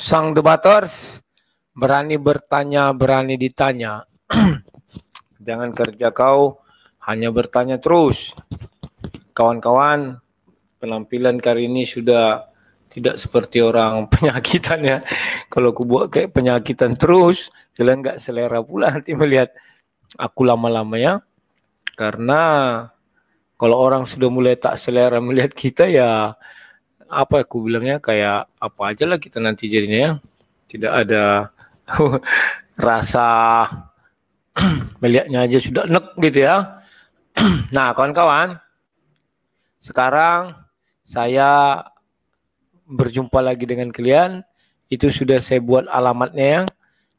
Sang debaters. Berani bertanya, berani ditanya. Jangan kerja kau hanya bertanya terus. Kawan-kawan, penampilan kali ini sudah tidak seperti orang penyakitan ya. Kalau aku buat kayak penyakitan terus, kalian nggak selera pula nanti melihat aku lama-lama ya. Karena kalau orang sudah mulai tak selera melihat kita ya apa aku bilangnya kayak apa aja lah kita nanti jadinya ya. Tidak ada rasa melihatnya aja sudah nek gitu ya. nah, kawan-kawan, sekarang saya berjumpa lagi dengan kalian. Itu sudah saya buat alamatnya ya.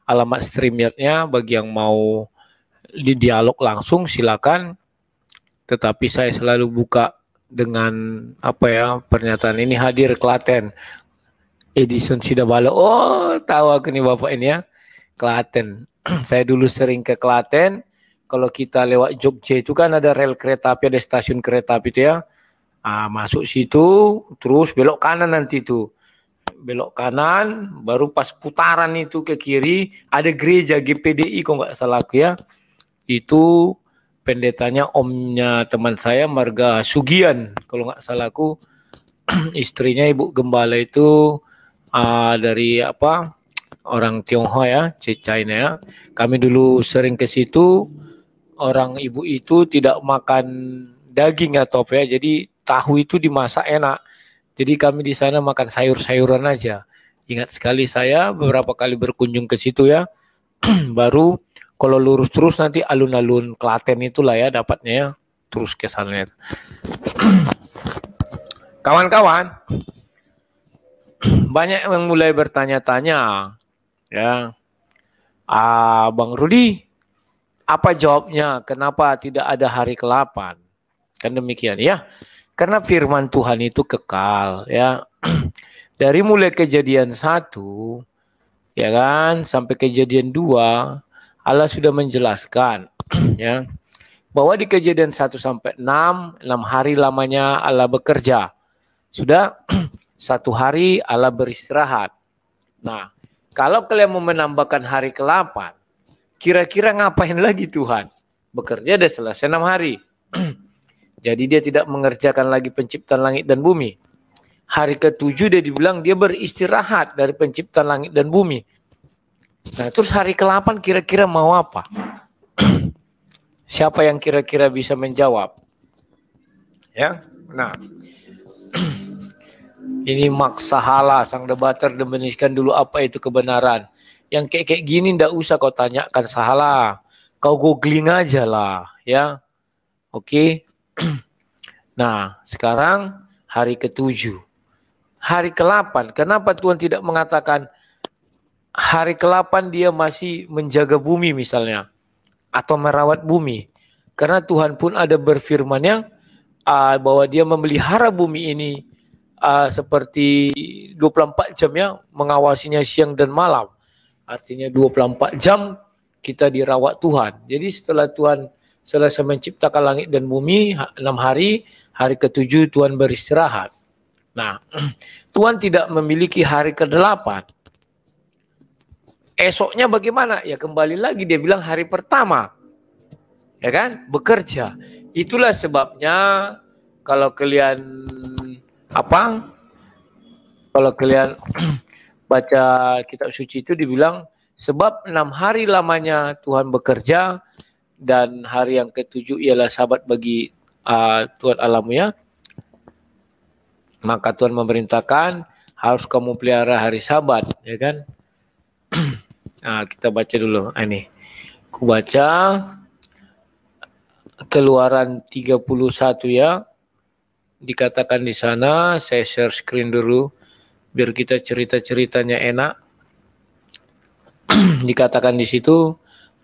Alamat streamyardnya bagi yang mau di dialog langsung silakan. Tetapi saya selalu buka dengan apa ya pernyataan ini hadir Klaten Edison Sidabalo. Oh, tahu aku nih Bapak ini ya. Klaten. Saya dulu sering ke Klaten. Kalau kita lewat Jogja itu kan ada rel kereta api, ada stasiun kereta api itu ya. Ah, masuk situ, terus belok kanan nanti itu. Belok kanan, baru pas putaran itu ke kiri, ada gereja GPDI kok nggak salah aku ya. Itu pendetanya omnya teman saya Marga Sugian. Kalau nggak salah aku istrinya ibu gembala itu uh, dari apa orang Tionghoa ya China ya. Kami dulu sering ke situ orang ibu itu tidak makan daging atau apa ya. Jadi tahu itu dimasak enak. Jadi kami di sana makan sayur-sayuran aja. Ingat sekali saya beberapa kali berkunjung ke situ ya baru kalau lurus terus nanti alun-alun Klaten itulah ya dapatnya ya terus ke sana. Kawan-kawan, banyak yang mulai bertanya-tanya ya. Ah, Bang Rudi, apa jawabnya? Kenapa tidak ada hari ke-8? Kan demikian ya. Karena firman Tuhan itu kekal ya. Dari mulai kejadian satu ya kan sampai kejadian dua Allah sudah menjelaskan ya bahwa di kejadian 1 sampai 6, 6 hari lamanya Allah bekerja. Sudah satu hari Allah beristirahat. Nah, kalau kalian mau menambahkan hari ke-8, kira-kira ngapain lagi Tuhan? Bekerja sudah selesai 6 hari. Jadi dia tidak mengerjakan lagi penciptaan langit dan bumi. Hari ke-7 dia dibilang dia beristirahat dari penciptaan langit dan bumi. Nah, terus hari ke-8 kira-kira mau apa? Siapa yang kira-kira bisa menjawab? Ya. Nah. ini Max Sahala sang debater definisikan dulu apa itu kebenaran. Yang kayak kayak gini ndak usah kau tanyakan Sahala. Kau googling aja lah, ya. Oke. nah, sekarang hari ketujuh. Hari ke-8, kenapa Tuhan tidak mengatakan hari ke-8 dia masih menjaga bumi misalnya atau merawat bumi. Karena Tuhan pun ada berfirman yang uh, bahwa dia memelihara bumi ini uh, seperti 24 jam ya mengawasinya siang dan malam. Artinya 24 jam kita dirawat Tuhan. Jadi setelah Tuhan selesai menciptakan langit dan bumi enam hari, hari ketujuh Tuhan beristirahat. Nah, Tuhan tidak memiliki hari ke-8 Esoknya bagaimana? Ya kembali lagi dia bilang hari pertama. Ya kan? Bekerja. Itulah sebabnya kalau kalian apa? Kalau kalian baca kitab suci itu dibilang sebab enam hari lamanya Tuhan bekerja dan hari yang ketujuh ialah sabat bagi uh, Tuhan alammu ya. Maka Tuhan memerintahkan harus kamu pelihara hari sabat, ya kan? Nah, kita baca dulu ah, ini. Ku baca Keluaran 31 ya. Dikatakan di sana, saya share screen dulu biar kita cerita-ceritanya enak. Dikatakan di situ,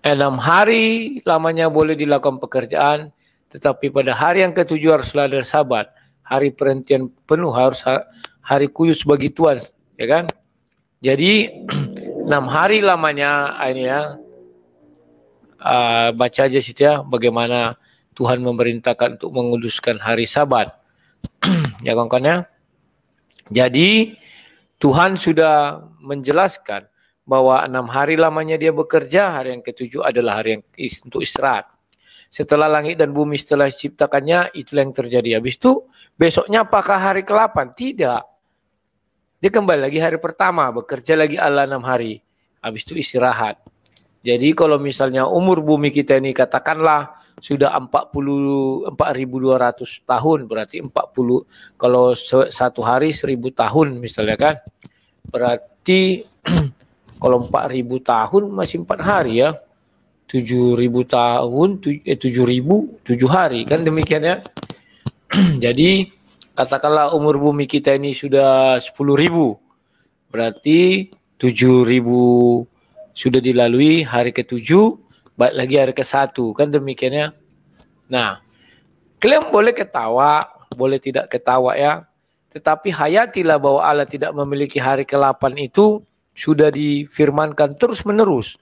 enam hari lamanya boleh dilakukan pekerjaan, tetapi pada hari yang ketujuh harus ada sabat. Hari perhentian penuh harus hari kudus bagi Tuhan, ya kan? Jadi enam hari lamanya ini ya uh, baca aja situ ya bagaimana Tuhan memerintahkan untuk menguduskan hari Sabat ya kawan-kawan ya jadi Tuhan sudah menjelaskan bahwa enam hari lamanya dia bekerja, hari yang ketujuh adalah hari yang untuk istirahat. Setelah langit dan bumi setelah diciptakannya, itulah yang terjadi. Habis itu, besoknya apakah hari ke-8? Tidak. Dia kembali lagi hari pertama, bekerja lagi Allah enam hari. Habis itu istirahat. Jadi kalau misalnya umur bumi kita ini katakanlah sudah 40 4200 tahun berarti 40 kalau satu hari 1000 tahun misalnya kan berarti Kalau 4000 tahun masih 4 hari ya. 7000 tahun eh 7000 7 hari kan demikian ya. Jadi katakanlah umur bumi kita ini sudah 10.000. Berarti 7.000 sudah dilalui hari ke-7, baik lagi hari ke-1 kan demikian ya. Nah, kalian boleh ketawa, boleh tidak ketawa ya. Tetapi hayatilah bahwa Allah tidak memiliki hari ke-8 itu sudah difirmankan terus menerus.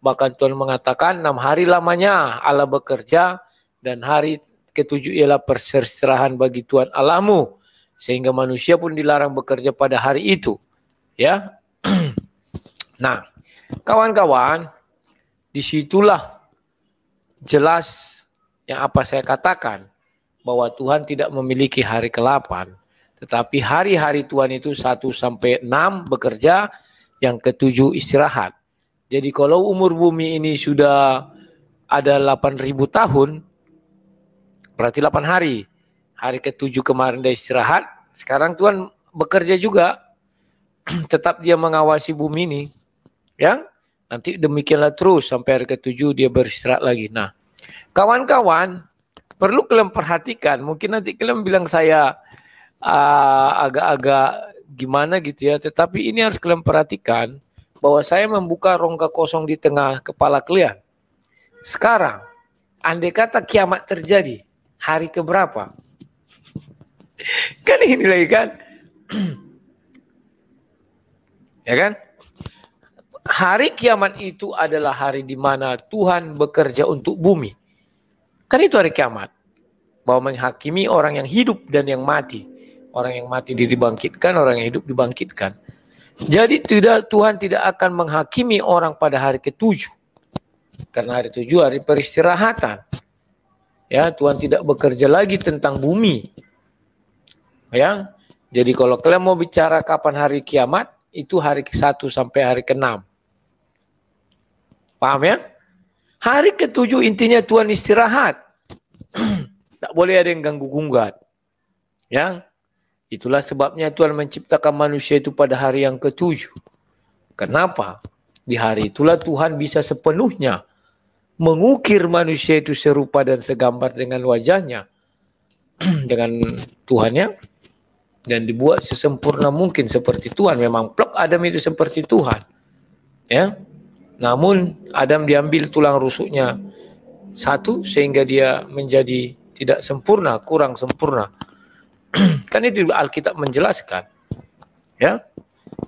Bahkan Tuhan mengatakan enam hari lamanya Allah bekerja dan hari ketujuh ialah perserahan bagi Tuhan Allahmu. Sehingga manusia pun dilarang bekerja pada hari itu. Ya. nah, kawan-kawan, di situlah jelas yang apa saya katakan bahwa Tuhan tidak memiliki hari ke-8 tetapi hari-hari Tuhan itu 1 sampai 6 bekerja yang ketujuh istirahat. Jadi kalau umur bumi ini sudah ada 8000 tahun, berarti 8 hari. Hari ketujuh kemarin dia istirahat, sekarang Tuhan bekerja juga. Tetap dia mengawasi bumi ini. Ya, nanti demikianlah terus sampai hari ketujuh dia beristirahat lagi. Nah, kawan-kawan, perlu kalian perhatikan. Mungkin nanti kalian bilang saya uh, agak-agak gimana gitu ya. Tetapi ini harus kalian perhatikan bahwa saya membuka rongga kosong di tengah kepala kalian. Sekarang, andai kata kiamat terjadi, hari keberapa? kan ini lagi kan? ya kan? Hari kiamat itu adalah hari di mana Tuhan bekerja untuk bumi. Kan itu hari kiamat. Bahwa menghakimi orang yang hidup dan yang mati. Orang yang mati dibangkitkan, orang yang hidup dibangkitkan. Jadi tidak Tuhan tidak akan menghakimi orang pada hari ketujuh. Karena hari tujuh hari peristirahatan. Ya, Tuhan tidak bekerja lagi tentang bumi. Ya. Jadi kalau kalian mau bicara kapan hari kiamat, itu hari ke-1 sampai hari ke-6. Paham ya? Hari ketujuh intinya Tuhan istirahat. tak boleh ada yang ganggu gunggat. Ya, Itulah sebabnya Tuhan menciptakan manusia itu pada hari yang ketujuh. Kenapa? Di hari itulah Tuhan bisa sepenuhnya mengukir manusia itu serupa dan segambar dengan wajahnya. dengan Tuhannya. Dan dibuat sesempurna mungkin seperti Tuhan. Memang plok Adam itu seperti Tuhan. Ya. Namun Adam diambil tulang rusuknya satu sehingga dia menjadi tidak sempurna, kurang sempurna. kan itu Alkitab menjelaskan. Ya.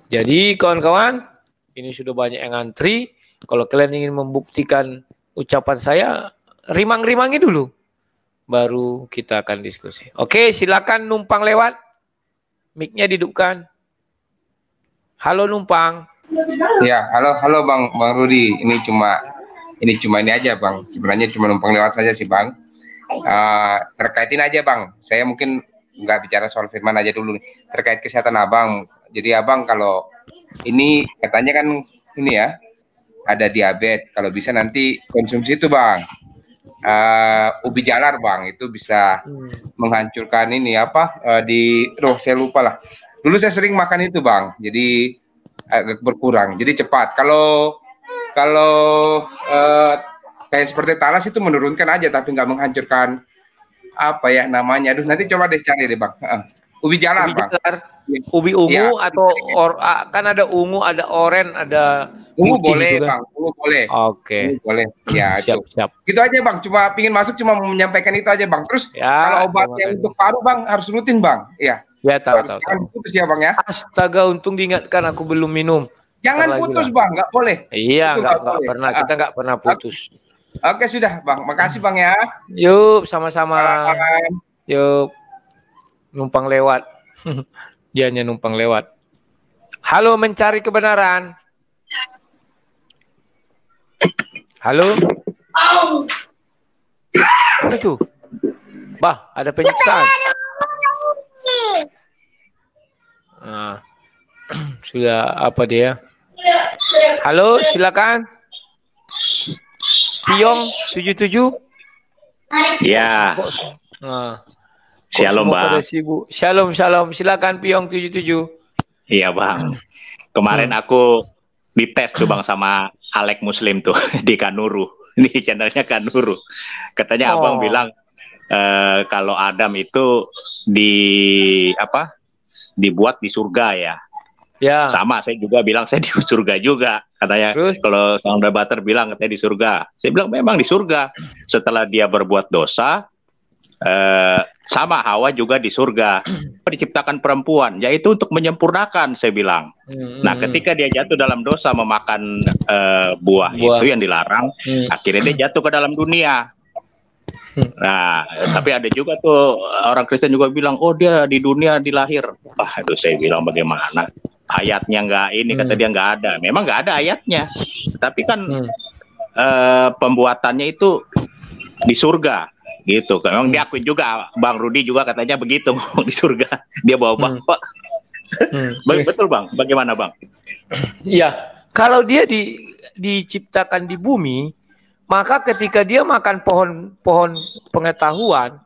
Jadi kawan-kawan, ini sudah banyak yang antri. Kalau kalian ingin membuktikan ucapan saya, rimang-rimangi dulu. Baru kita akan diskusi. Oke, silakan numpang lewat. Mic-nya didupkan. Halo numpang. Ya, halo halo Bang Bang Rudi. Ini cuma ini cuma ini aja Bang. Sebenarnya cuma numpang lewat saja sih Bang. Uh, terkaitin aja Bang. Saya mungkin nggak bicara soal firman aja dulu nih. terkait kesehatan abang. Jadi abang kalau ini katanya kan ini ya ada diabetes. Kalau bisa nanti konsumsi itu bang. Uh, ubi jalar bang itu bisa hmm. menghancurkan ini apa uh, di roh saya lupa lah. Dulu saya sering makan itu bang. Jadi agak berkurang. Jadi cepat. Kalau kalau uh, kayak seperti talas itu menurunkan aja tapi nggak menghancurkan apa ya namanya? Aduh nanti coba deh cari deh bang. Uh, ubi jalar ubi bang. Jalar. Ubi ungu ya. atau or, kan ada ungu, ada oren, ada ungu boleh gitu kan? bang, ungu boleh. Oke. Okay. boleh. Ya siap, itu. siap. Gitu aja bang. Cuma pingin masuk, cuma mau menyampaikan itu aja bang. Terus ya, kalau obat yang untuk paru bang harus rutin bang. Iya. Ya tahu tahu. Jangan putus ya bang ya. Astaga, untung diingatkan aku belum minum. Jangan putus bang, nggak boleh. Iya, nggak pernah. Kita nggak pernah putus. Oke sudah bang, makasih bang ya. Yuk sama-sama. Yuk numpang lewat. Dia hanya numpang lewat. Halo mencari kebenaran. Halo. Apa itu? Bah, ada penyiksaan. Nah, sudah apa dia? Halo, silakan. Piong 77. Ya. Nah, Shalom, Bang. Shalom, shalom. Silakan Piong 77. Iya, Bang. Kemarin hmm. aku dites tuh Bang sama Alek Muslim tuh di Kanuru. Ini channelnya Kanuru. Katanya oh. Abang bilang uh, kalau Adam itu di apa? dibuat di surga ya. Ya. Sama saya juga bilang saya di surga juga katanya. Terus? Kalau sang debater bilang katanya di surga. Saya bilang memang di surga. Setelah dia berbuat dosa eh, sama Hawa juga di surga. Diciptakan perempuan yaitu untuk menyempurnakan saya bilang. Hmm. Nah, ketika dia jatuh dalam dosa memakan eh, buah, buah itu yang dilarang, hmm. akhirnya dia jatuh ke dalam dunia. Nah, tapi ada juga tuh orang Kristen juga bilang, oh dia di dunia dilahir. Wah, itu saya bilang bagaimana? Ayatnya nggak ini, kata hmm. dia nggak ada. Memang nggak ada ayatnya. Tapi kan hmm. uh, pembuatannya itu di surga, gitu. Memang hmm. diakui juga, Bang Rudi juga katanya begitu di surga. Dia bawa-bawa. Hmm. Hmm. Betul Bang, bagaimana Bang? Iya, kalau dia di diciptakan di bumi, maka ketika dia makan pohon pohon pengetahuan,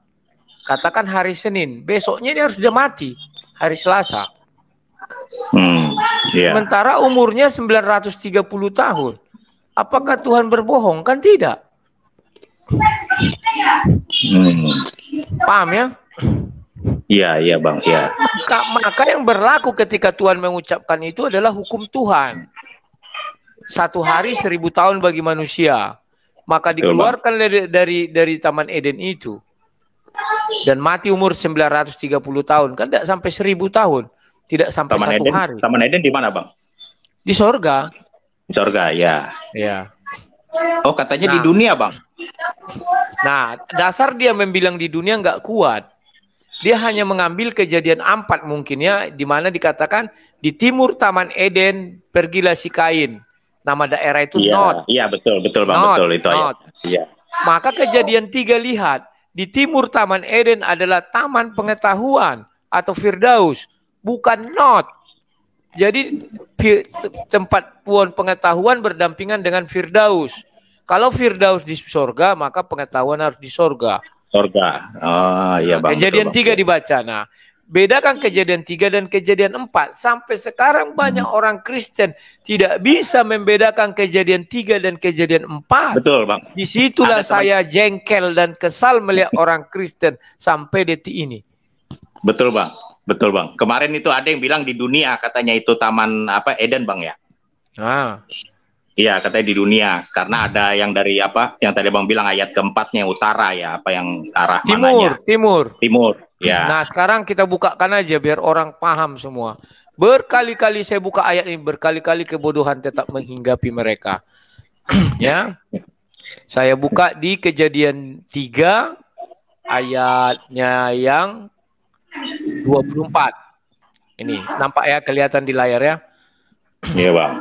katakan hari Senin, besoknya dia harus sudah mati hari Selasa. Hmm, yeah. Sementara umurnya 930 tahun. Apakah Tuhan berbohong? Kan tidak. Hmm. Paham ya? Iya, iya Bang, iya. Maka, maka yang berlaku ketika Tuhan mengucapkan itu adalah hukum Tuhan. Satu hari seribu tahun bagi manusia. Maka dikeluarkan dari, dari dari Taman Eden itu. Dan mati umur 930 tahun. Kan tidak sampai 1000 tahun. Tidak sampai Taman satu Eden, hari. Taman Eden di mana bang? Di sorga. Di sorga ya ya oh katanya nah, di dunia bang nah dasar dia membilang di dunia nggak kuat dia hanya mengambil kejadian empat mungkin ya di mana dikatakan di timur Taman Eden pergilah si Kain Nama daerah itu iya, Not. Iya betul betul bang not, betul itu not. Iya. Maka kejadian tiga lihat di timur Taman Eden adalah taman pengetahuan atau Firdaus, bukan Not. Jadi tempat puan pengetahuan berdampingan dengan Firdaus. Kalau Firdaus di sorga, maka pengetahuan harus di sorga. Sorga. Oh iya bang. Kejadian betul, tiga dibaca. Nah, Bedakan kejadian tiga dan kejadian empat. Sampai sekarang banyak orang Kristen tidak bisa membedakan kejadian tiga dan kejadian empat. Betul bang. Di situlah saya jengkel dan kesal melihat orang Kristen sampai detik ini. Betul bang. Betul bang. Kemarin itu ada yang bilang di dunia katanya itu taman apa Eden bang ya. Ah. Iya katanya di dunia karena ada yang dari apa yang tadi bang bilang ayat keempatnya utara ya apa yang arah timur mananya. timur timur ya. Nah sekarang kita bukakan aja biar orang paham semua. Berkali-kali saya buka ayat ini berkali-kali kebodohan tetap menghinggapi mereka. ya saya buka di kejadian tiga ayatnya yang 24. Ini nampak ya kelihatan di layar ya. Iya bang.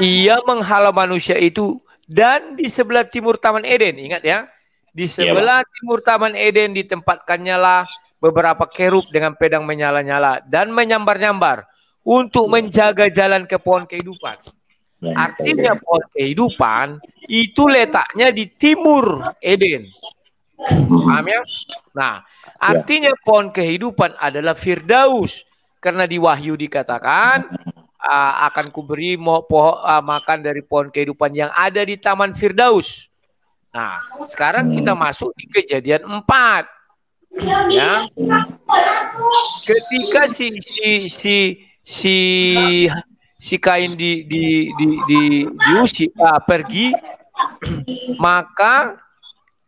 Ia menghalau manusia itu dan di sebelah timur Taman Eden. Ingat ya. Di iya, sebelah ya, timur Taman Eden ditempatkannya lah beberapa kerub dengan pedang menyala-nyala dan menyambar-nyambar untuk menjaga jalan ke pohon kehidupan. Artinya pohon kehidupan itu letaknya di timur Eden. Paham ya? Nah, artinya pohon kehidupan adalah Firdaus. Karena di Wahyu dikatakan uh, akan kuberi pohon uh, makan dari pohon kehidupan yang ada di Taman Firdaus. Nah, sekarang kita masuk di kejadian 4. Ya. Ketika si si si si si kain di di di di diusi uh, pergi maka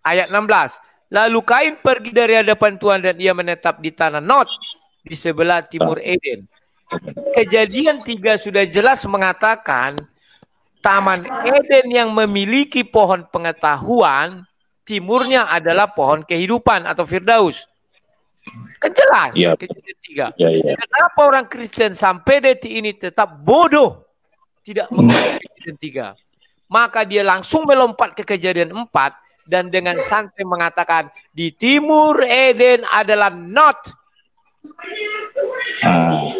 ayat 16 lalu kain pergi dari hadapan Tuhan dan ia menetap di tanah Not di sebelah timur Eden Kejadian tiga sudah jelas mengatakan Taman Eden yang memiliki pohon pengetahuan, timurnya adalah pohon kehidupan atau Firdaus. Kan jelas Iya. kejadian tiga. Ya, ya. Kenapa orang Kristen sampai detik ini tetap bodoh tidak mengerti kejadian tiga? Maka dia langsung melompat ke kejadian empat dan dengan santai mengatakan di timur Eden adalah not Ah,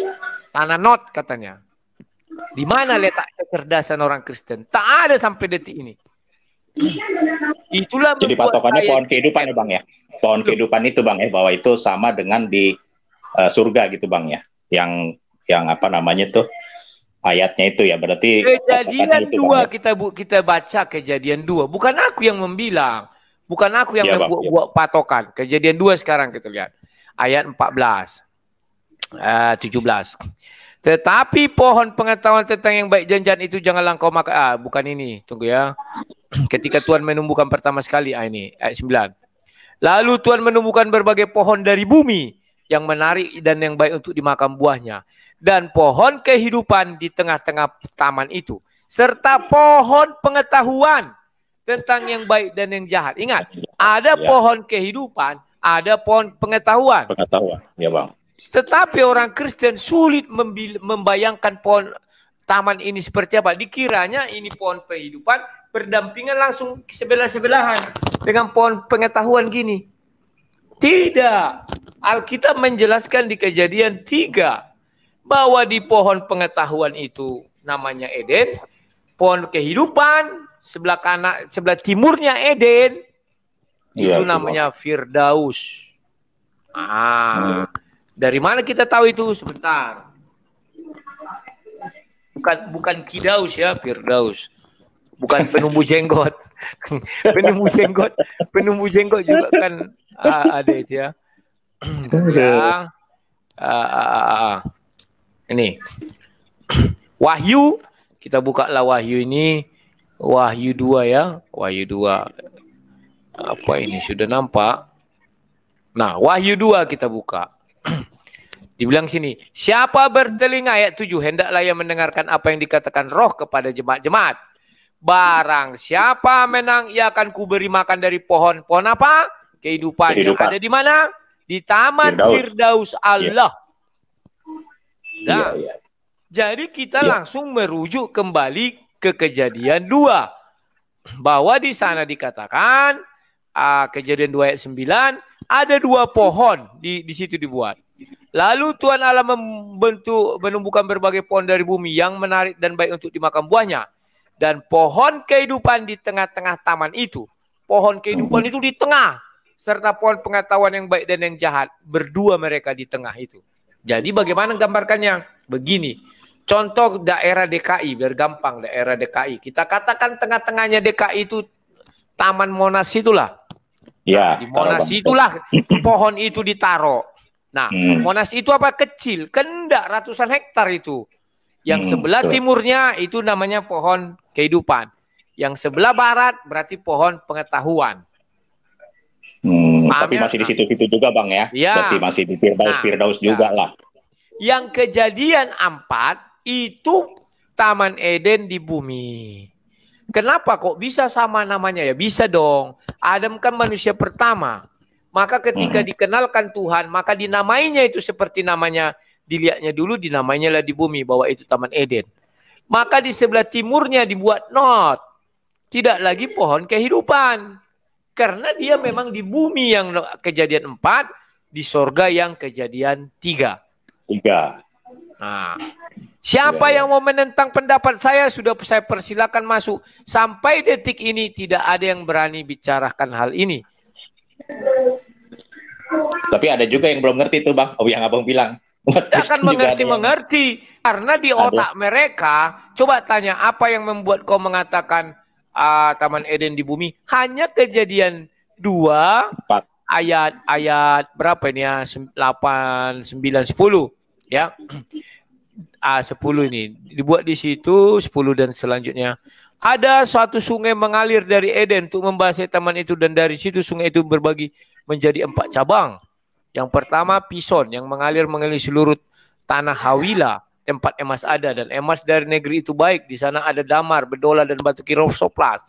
tanah not katanya. Di mana letak kecerdasan orang Kristen? Tak ada sampai detik ini. Itulah jadi patokannya saya- pohon kehidupan ya bang ya. Pohon kehidupan itu bang ya bahwa itu sama dengan di eh, surga gitu bang ya. Yang yang apa namanya tuh ayatnya itu ya berarti Kejadian itu, dua ya. kita bu kita baca kejadian dua. Bukan aku yang membilang, bukan aku yang Bang, membuat buat patokan. Kejadian dua sekarang kita lihat ayat 14, eh, 17. Tetapi pohon pengetahuan tentang yang baik janjian itu janganlah kau makan. Ah, bukan ini. Tunggu ya. Ketika Tuhan menumbuhkan pertama sekali, ah ini ayat 9. Lalu Tuhan menumbuhkan berbagai pohon dari bumi yang menarik dan yang baik untuk dimakan buahnya dan pohon kehidupan di tengah-tengah taman itu serta pohon pengetahuan tentang yang baik dan yang jahat. Ingat, ada Ya. pohon kehidupan, ada pohon pengetahuan. pengetahuan ya bang. Tetapi orang Kristen sulit membayangkan pohon taman ini seperti apa. Dikiranya ini pohon kehidupan berdampingan langsung sebelah-sebelahan dengan pohon pengetahuan gini. Tidak. Alkitab menjelaskan di kejadian tiga bahwa di pohon pengetahuan itu namanya Eden, pohon kehidupan sebelah kanan sebelah timurnya Eden Iya, itu namanya Firdaus. Ah, dari mana kita tahu itu? Sebentar. Bukan bukan Kidaus ya, Firdaus. Bukan penumbuh jenggot. penumbuh jenggot, penumbuh jenggot juga kan ah, ada itu ya. ya. Ah, ah, ah, ah. Ini. Wahyu, kita buka lah Wahyu ini. Wahyu 2 ya, Wahyu 2 apa ini sudah nampak. Nah, Wahyu 2 kita buka. Dibilang sini, siapa bertelinga ayat 7 hendaklah ia mendengarkan apa yang dikatakan roh kepada jemaat-jemaat. Barang siapa menang ia akan kuberi makan dari pohon. Pohon apa? Kehidupan. Yang Kehidupan. ada di mana? Di Taman Firdaus. Firdaus, Allah. Iya, Nah, iya. jadi kita Iya. langsung merujuk kembali ke kejadian 2. Bahwa di sana dikatakan ah, kejadian 2 ayat 9 ada dua pohon di di situ dibuat. Lalu Tuhan Allah membentuk menumbuhkan berbagai pohon dari bumi yang menarik dan baik untuk dimakan buahnya dan pohon kehidupan di tengah-tengah taman itu. Pohon kehidupan itu di tengah serta pohon pengetahuan yang baik dan yang jahat berdua mereka di tengah itu. Jadi bagaimana gambarkannya? Begini. Contoh daerah DKI biar gampang daerah DKI. Kita katakan tengah-tengahnya DKI itu Taman Monas itulah. Ya, Di taruh, Monas itulah pohon itu ditaruh. Nah, Hmm. Monas itu apa kecil, kendak ratusan hektar itu. Yang Hmm, sebelah betul. timurnya itu namanya pohon kehidupan. Yang sebelah barat berarti pohon pengetahuan. Hmm, tapi ya? masih di situ-situ juga bang ya. Iya. Berarti masih di Firdaus Nah, Firdaus ya. juga lah. Yang kejadian empat itu Taman Eden di bumi. Kenapa kok bisa sama namanya ya? Bisa dong. Adam kan manusia pertama. Maka ketika Hmm. dikenalkan Tuhan, maka dinamainya itu seperti namanya dilihatnya dulu dinamainya lah di bumi bahwa itu Taman Eden. Maka di sebelah timurnya dibuat not. Tidak lagi pohon kehidupan. Karena dia memang di bumi yang kejadian empat, di sorga yang kejadian tiga. Tiga. Nah, siapa Ya, ya. yang mau menentang pendapat saya sudah saya persilakan masuk. Sampai detik ini tidak ada yang berani bicarakan hal ini. Tapi ada juga yang belum ngerti tuh bang. Oh yang abang bilang. Tidak akan ada mengerti yang- mengerti karena di otak mereka. Coba tanya apa yang membuat kau mengatakan ah, Taman Eden di bumi? Hanya kejadian dua Empat. ayat ayat berapa ini ya? Sem- 8 9 10 ya. Ah 10 ini dibuat di situ 10 dan selanjutnya. Ada suatu sungai mengalir dari Eden untuk membasahi taman itu dan dari situ sungai itu berbagi menjadi empat cabang. Yang pertama Pison yang mengalir mengalir seluruh tanah Hawila tempat emas ada dan emas dari negeri itu baik di sana ada damar, bedola dan batu kirosoplas.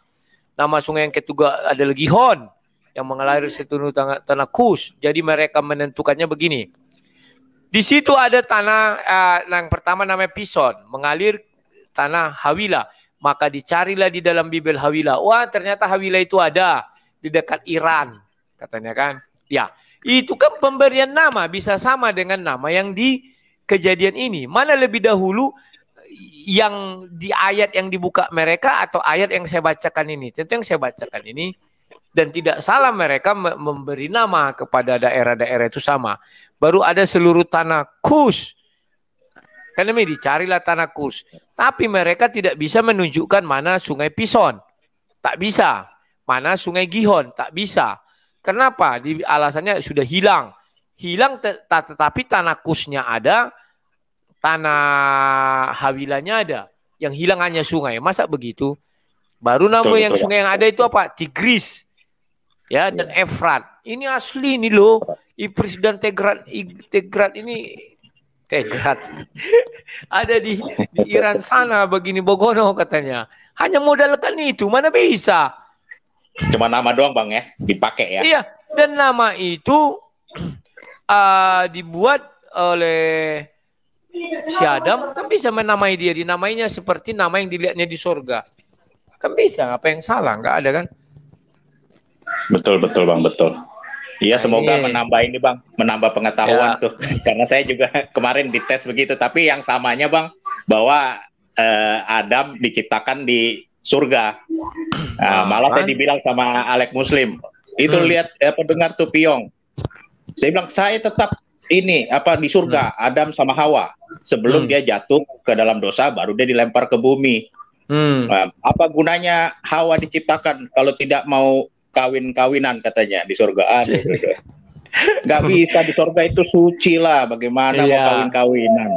Nama sungai yang ketiga adalah Gihon yang mengalir setunuk tanah, tanah Kus. Jadi mereka menentukannya begini. Di situ ada tanah uh, yang pertama namanya Pison, mengalir tanah Hawila. Maka dicarilah di dalam Bibel Hawila. Wah, ternyata Hawila itu ada di dekat Iran, katanya kan. Ya, itu kan pemberian nama bisa sama dengan nama yang di kejadian ini. Mana lebih dahulu yang di ayat yang dibuka mereka atau ayat yang saya bacakan ini? Tentu yang saya bacakan ini dan tidak salah mereka memberi nama kepada daerah-daerah itu sama. Baru ada seluruh tanah Kus. Karena ini dicarilah tanah Kus. Tapi mereka tidak bisa menunjukkan mana sungai Pison. Tak bisa. Mana sungai Gihon. Tak bisa. Kenapa? Di alasannya sudah hilang. Hilang tetapi tanah kusnya ada, tanah hawilanya ada. Yang hilang hanya sungai. Masa begitu? Baru nama betul, yang betul. sungai yang ada itu apa? Tigris. Ya, dan ya. Efrat. Ini asli ini loh. Ipris dan Tegrat, Tegrat ini Tegrat. ada di, di Iran sana begini Bogono katanya. Hanya modalkan itu, mana bisa? Cuma nama doang bang ya, dipakai ya. Iya, dan nama itu uh, dibuat oleh si Adam kan bisa menamai dia, dinamainya seperti nama yang dilihatnya di surga. Kan bisa, apa yang salah? Enggak ada kan? Betul betul bang, betul. Iya, semoga ini. menambah ini bang, menambah pengetahuan ya. tuh. Karena saya juga kemarin dites begitu, tapi yang samanya bang, bahwa uh, Adam diciptakan di surga. Nah, malah saya dibilang sama Alek Muslim, itu hmm. lihat eh, pendengar tuh Piong. Saya bilang saya tetap ini apa di surga hmm. Adam sama Hawa sebelum hmm. dia jatuh ke dalam dosa baru dia dilempar ke bumi. Hmm. Nah, apa gunanya Hawa diciptakan kalau tidak mau kawin-kawinan katanya di surga ada. Gak bisa di surga itu suci lah. Bagaimana yeah. mau iya. kawin-kawinan?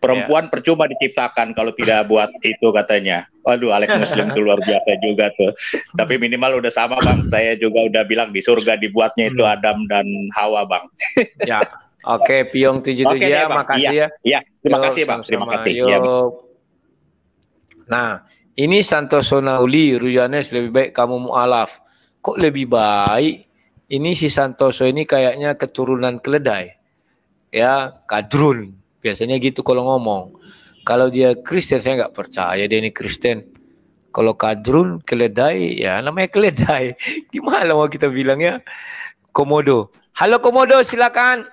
Perempuan yeah. percuma diciptakan kalau tidak buat itu katanya. Waduh, Alex Muslim itu luar biasa juga tuh. Tapi minimal udah sama bang. Saya juga udah bilang di surga dibuatnya itu hmm. Adam dan Hawa bang. ya, oke. Okay, Piong tujuh tujuh ya, makasih ya. Iya, terima Yo, kasih bang. Terima kasih. Ya, nah, ini Santoso Nauli, Ruyanes lebih baik kamu mualaf. Kok lebih baik? Ini si Santoso ini kayaknya keturunan keledai. Ya, kadrun Biasanya gitu kalau ngomong. Kalau dia Kristen saya nggak percaya dia ini Kristen. Kalau kadrun keledai ya namanya keledai. Gimana mau kita bilang ya? Komodo. Halo Komodo silakan.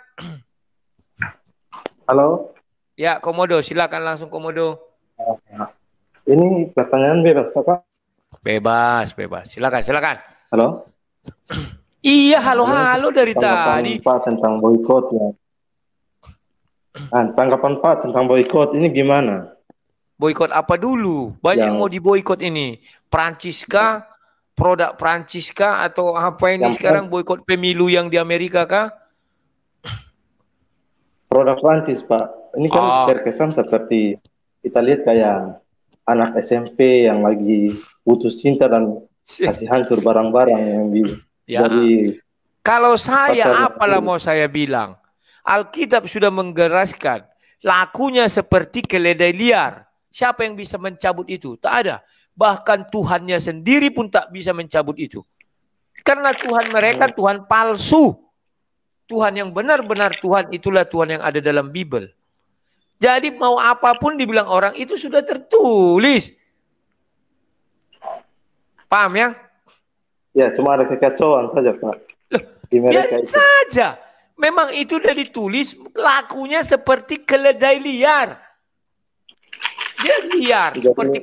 Halo. Ya Komodo silakan langsung Komodo. Ini pertanyaan bebas Kakak. Bebas, bebas. Silakan, silakan. Halo. Iya, halo halo dari tadi. Pak tentang boykot ya. Nah, tanggapan Pak tentang boykot ini gimana? Boykot apa dulu? Banyak yang, yang mau diboykot ini. Prancis kah? Produk Prancis kah? Atau apa ini yang sekarang boykot pemilu yang di Amerika kah? Produk Prancis Pak. Ini kan oh. terkesan seperti kita lihat kayak anak SMP yang lagi putus cinta dan kasih hancur barang-barang yang di ya. dari kalau saya apalah mau saya bilang Alkitab sudah menggeraskan lakunya seperti keledai liar. Siapa yang bisa mencabut itu? Tak ada. Bahkan Tuhannya sendiri pun tak bisa mencabut itu. Karena Tuhan mereka Tuhan palsu. Tuhan yang benar-benar Tuhan itulah Tuhan yang ada dalam Bible. Jadi mau apa pun dibilang orang itu sudah tertulis. Paham ya? Ya, cuma ada kekacauan saja, Pak. Loh, di mereka ya itu. saja. Memang itu sudah ditulis lakunya seperti keledai liar. Dia liar seperti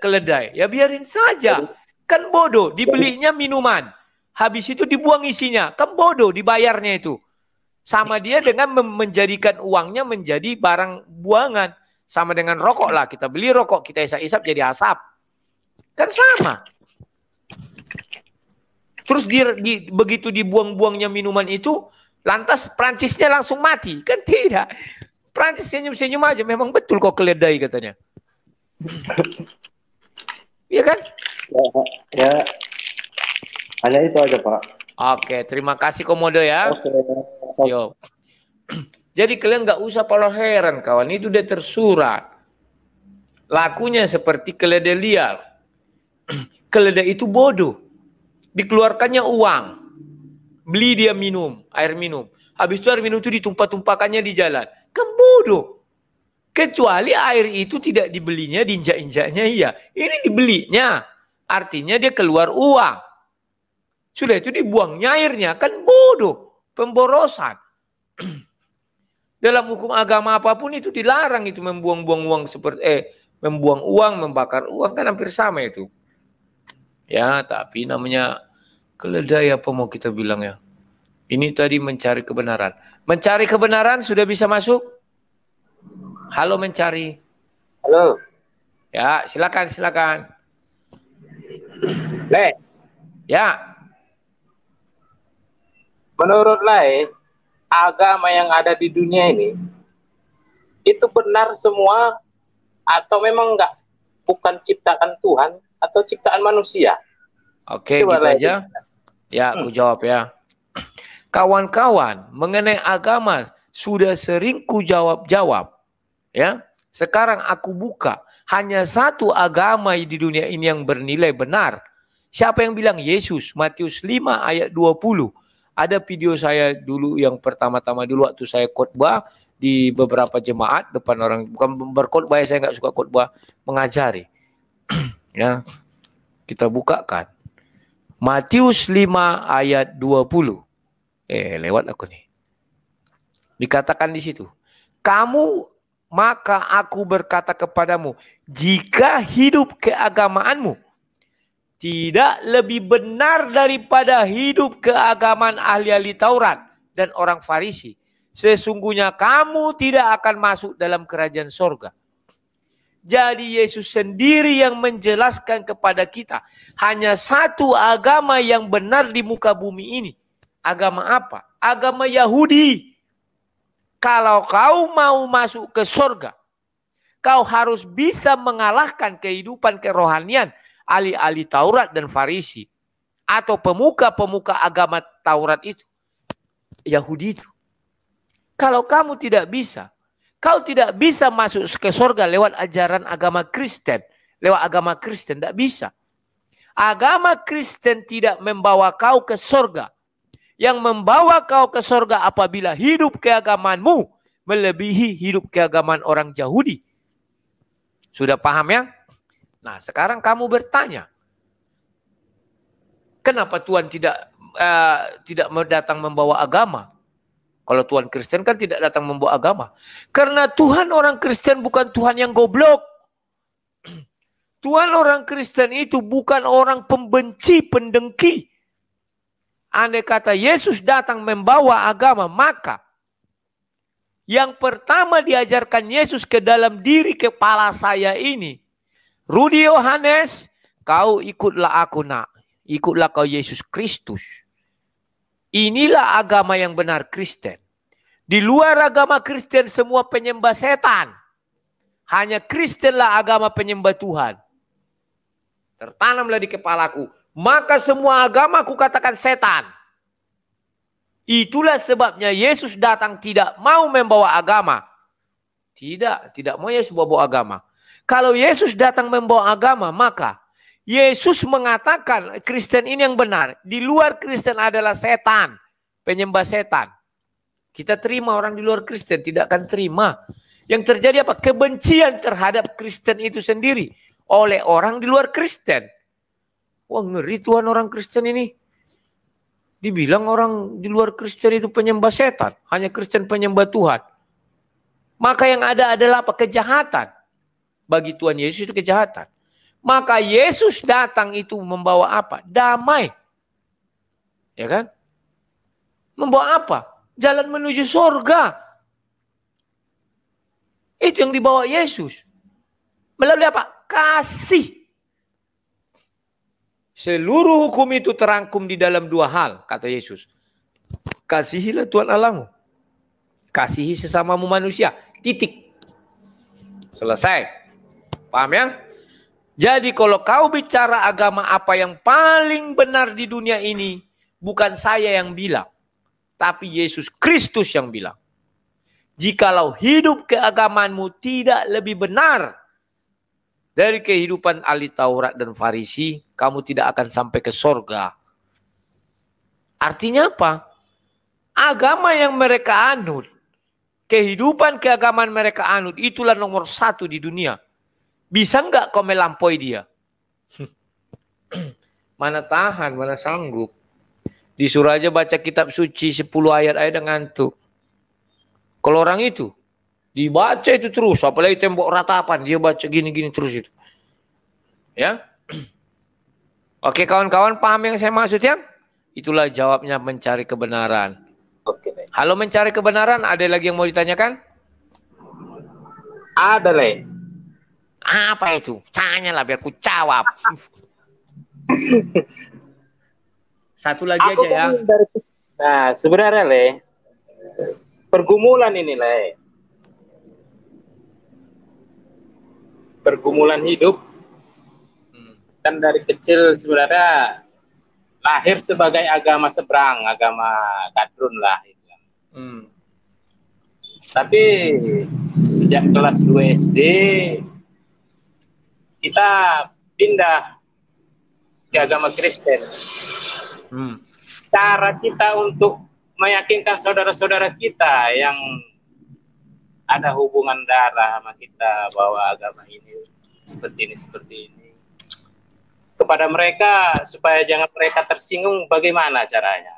keledai. Ya biarin saja. Kan bodoh, dibelinya minuman. Habis itu dibuang isinya. Kan bodoh dibayarnya itu. Sama dia dengan menjadikan uangnya menjadi barang buangan. Sama dengan rokok lah. Kita beli rokok, kita isap-isap jadi asap. Kan sama. Terus di, di, begitu dibuang-buangnya minuman itu, Lantas Prancisnya langsung mati. Kan tidak. Prancis senyum-senyum aja. Memang betul kok keledai katanya. Iya kan? Ya, ya. Hanya itu aja Pak. Oke, terima kasih Komodo ya. Oke. Yo. Jadi kalian nggak usah pala heran kawan. Itu udah tersurat. Lakunya seperti keledai liar. keledai itu bodoh. Dikeluarkannya uang Beli dia minum, air minum. Habis itu air minum itu ditumpah-tumpahkannya di jalan. Kan. Kecuali air itu tidak dibelinya, diinjak-injaknya iya. Ini dibelinya. Artinya dia keluar uang. Sudah itu dibuangnya airnya. Kan bodoh. Pemborosan. Dalam hukum agama apa pun itu dilarang itu membuang-buang uang seperti eh membuang uang, membakar uang kan hampir sama itu. Ya, tapi namanya keledai apa mau kita bilang ya? Ini tadi mencari kebenaran. Mencari kebenaran sudah bisa masuk? Halo mencari. Halo. Ya, silakan, silakan. Le. Ya. Menurut Le, agama yang ada di dunia ini itu benar semua atau memang enggak bukan ciptaan Tuhan atau ciptaan manusia? Oke, Coba gitu aja. Ya, aku hmm. jawab ya. Kawan-kawan, mengenai agama sudah sering ku jawab-jawab. Ya. Sekarang aku buka hanya satu agama di dunia ini yang bernilai benar. Siapa yang bilang Yesus? Matius 5 ayat 20. Ada video saya dulu yang pertama-tama dulu waktu saya khotbah di beberapa jemaat depan orang bukan berkhotbah saya nggak suka khotbah mengajari. ya. Kita bukakan Matius 5 ayat 20. Eh, lewat aku nih. Dikatakan di situ. Kamu maka aku berkata kepadamu, jika hidup keagamaanmu tidak lebih benar daripada hidup keagamaan ahli-ahli Taurat dan orang Farisi, sesungguhnya kamu tidak akan masuk dalam kerajaan sorga. Jadi Yesus sendiri yang menjelaskan kepada kita hanya satu agama yang benar di muka bumi ini. Agama apa? Agama Yahudi. Kalau kau mau masuk ke surga, kau harus bisa mengalahkan kehidupan kerohanian ahli-ahli Taurat dan Farisi atau pemuka-pemuka agama Taurat itu. Yahudi itu. Kalau kamu tidak bisa, Kau tidak bisa masuk ke surga lewat ajaran agama Kristen. Lewat agama Kristen, tidak bisa. Agama Kristen tidak membawa kau ke surga. Yang membawa kau ke surga apabila hidup keagamanmu melebihi hidup keagamaan orang Yahudi. Sudah paham ya? Nah sekarang kamu bertanya. Kenapa Tuhan tidak uh, tidak datang membawa agama? Kalau Tuhan Kristen kan tidak datang membawa agama. Karena Tuhan orang Kristen bukan Tuhan yang goblok. Tuhan orang Kristen itu bukan orang pembenci, pendengki. Andai kata Yesus datang membawa agama, maka yang pertama diajarkan Yesus ke dalam diri kepala saya ini. Rudi Yohanes, kau ikutlah aku nak. Ikutlah kau Yesus Kristus. Inilah agama yang benar Kristen. Di luar agama Kristen semua penyembah setan. Hanya Kristenlah agama penyembah Tuhan. Tertanamlah di kepalaku. Maka semua agama aku katakan setan. Itulah sebabnya Yesus datang tidak mau membawa agama. Tidak, tidak mau Yesus bawa agama. Kalau Yesus datang membawa agama, maka Yesus mengatakan Kristen ini yang benar. Di luar Kristen adalah setan, penyembah setan. Kita terima orang di luar Kristen, tidak akan terima. Yang terjadi apa? Kebencian terhadap Kristen itu sendiri oleh orang di luar Kristen. Wah ngeri Tuhan orang Kristen ini. Dibilang orang di luar Kristen itu penyembah setan. Hanya Kristen penyembah Tuhan. Maka yang ada adalah apa? Kejahatan. Bagi Tuhan Yesus itu kejahatan. Maka Yesus datang itu membawa apa? Damai. Ya kan? Membawa apa? Jalan menuju surga. Itu yang dibawa Yesus. Melalui apa? Kasih. Seluruh hukum itu terangkum di dalam dua hal, kata Yesus. Kasihilah Tuhan Allahmu. Kasihi sesamamu manusia. Titik. Selesai. Paham ya? Jadi kalau kau bicara agama apa yang paling benar di dunia ini, bukan saya yang bilang. Tapi Yesus Kristus yang bilang. Jikalau hidup keagamanmu tidak lebih benar dari kehidupan ahli Taurat dan Farisi, kamu tidak akan sampai ke sorga. Artinya apa? Agama yang mereka anut, kehidupan keagamaan mereka anut, itulah nomor satu di dunia. Bisa nggak kau melampaui dia? mana tahan, mana sanggup. Disuruh aja baca kitab suci 10 ayat aja dengan ngantuk. Kalau orang itu, dibaca itu terus, apalagi tembok ratapan, dia baca gini-gini terus itu. Ya, Oke kawan-kawan paham yang saya maksud ya? Itulah jawabnya mencari kebenaran. Oke. Halo mencari kebenaran, ada lagi yang mau ditanyakan? Ada le. Apa itu? Tanya lah biar ku jawab. Satu lagi Aku aja ya. Dari... Nah sebenarnya le, pergumulan ini le, pergumulan hidup kan dari kecil sebenarnya lahir sebagai agama seberang, agama kadrun lah. Hmm. Tapi sejak kelas 2 SD kita pindah ke agama Kristen. Hmm. Cara kita untuk meyakinkan saudara-saudara kita yang ada hubungan darah sama kita bahwa agama ini seperti ini seperti ini kepada mereka supaya jangan mereka tersinggung bagaimana caranya?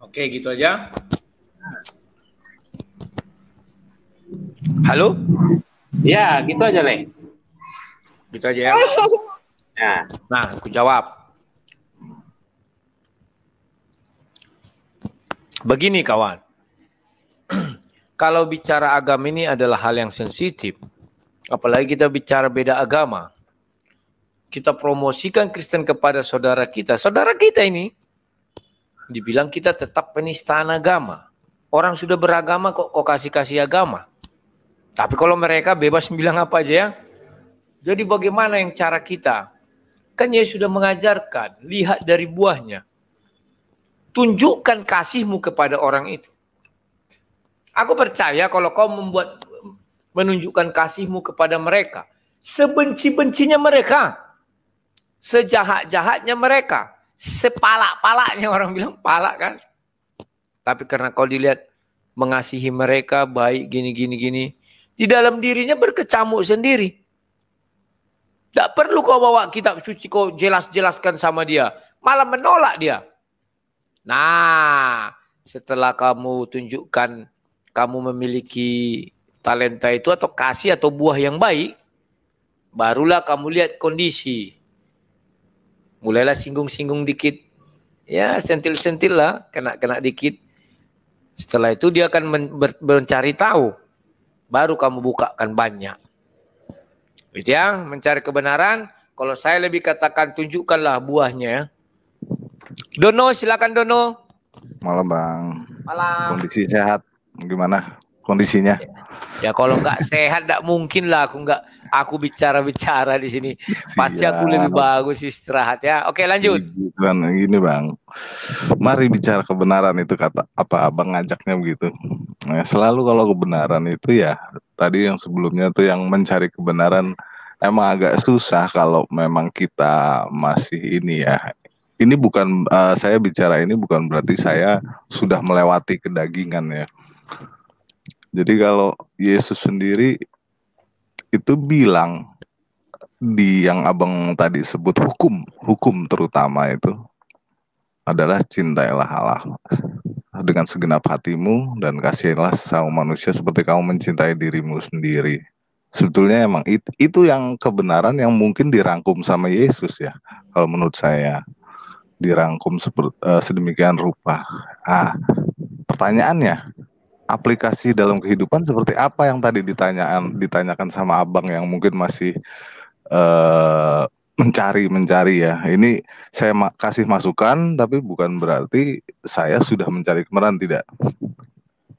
Oke, gitu aja. Halo? Ya, gitu aja, Le. Gitu aja ya. ya. Nah, aku jawab. Begini kawan. Kalau bicara agama ini adalah hal yang sensitif. Apalagi kita bicara beda agama kita promosikan Kristen kepada saudara kita. Saudara kita ini dibilang kita tetap penistaan agama. Orang sudah beragama kok kok kasih-kasih agama. Tapi kalau mereka bebas bilang apa aja ya. Jadi bagaimana yang cara kita? Kan Yesus sudah mengajarkan, lihat dari buahnya. Tunjukkan kasihmu kepada orang itu. Aku percaya kalau kau membuat menunjukkan kasihmu kepada mereka, sebenci-bencinya mereka, sejahat-jahatnya mereka, sepalak-palaknya orang bilang palak kan. Tapi karena kau dilihat mengasihi mereka baik gini gini gini, di dalam dirinya berkecamuk sendiri. Tidak perlu kau bawa kitab suci kau jelas-jelaskan sama dia, malah menolak dia. Nah, setelah kamu tunjukkan kamu memiliki talenta itu atau kasih atau buah yang baik, barulah kamu lihat kondisi mulailah singgung-singgung dikit. Ya, sentil-sentil lah, kena-kena dikit. Setelah itu dia akan men mencari tahu. Baru kamu bukakan banyak. Gitu ya, mencari kebenaran. Kalau saya lebih katakan tunjukkanlah buahnya ya. Dono, silakan Dono. Malam Bang. Malam. Kondisi sehat gimana kondisinya? Ya, ya kalau nggak sehat nggak mungkin lah aku nggak aku bicara-bicara di sini. Pasti aku lebih bagus istirahat ya. Oke, lanjut. Kan gini, Bang. Mari bicara kebenaran itu kata apa Abang ngajaknya begitu. Nah, selalu kalau kebenaran itu ya tadi yang sebelumnya tuh yang mencari kebenaran emang agak susah kalau memang kita masih ini ya. Ini bukan uh, saya bicara ini bukan berarti saya sudah melewati kedagingan ya. Jadi kalau Yesus sendiri itu bilang di yang abang tadi sebut hukum, hukum terutama itu adalah cintailah Allah dengan segenap hatimu dan kasihilah sesama manusia seperti kamu mencintai dirimu sendiri. Sebetulnya emang itu, itu yang kebenaran yang mungkin dirangkum sama Yesus ya, kalau menurut saya dirangkum seperti uh, sedemikian rupa. Ah, pertanyaannya, aplikasi dalam kehidupan seperti apa yang tadi ditanyakan ditanyakan sama abang yang mungkin masih uh, mencari mencari ya. Ini saya ma kasih masukan tapi bukan berarti saya sudah mencari kebenaran tidak.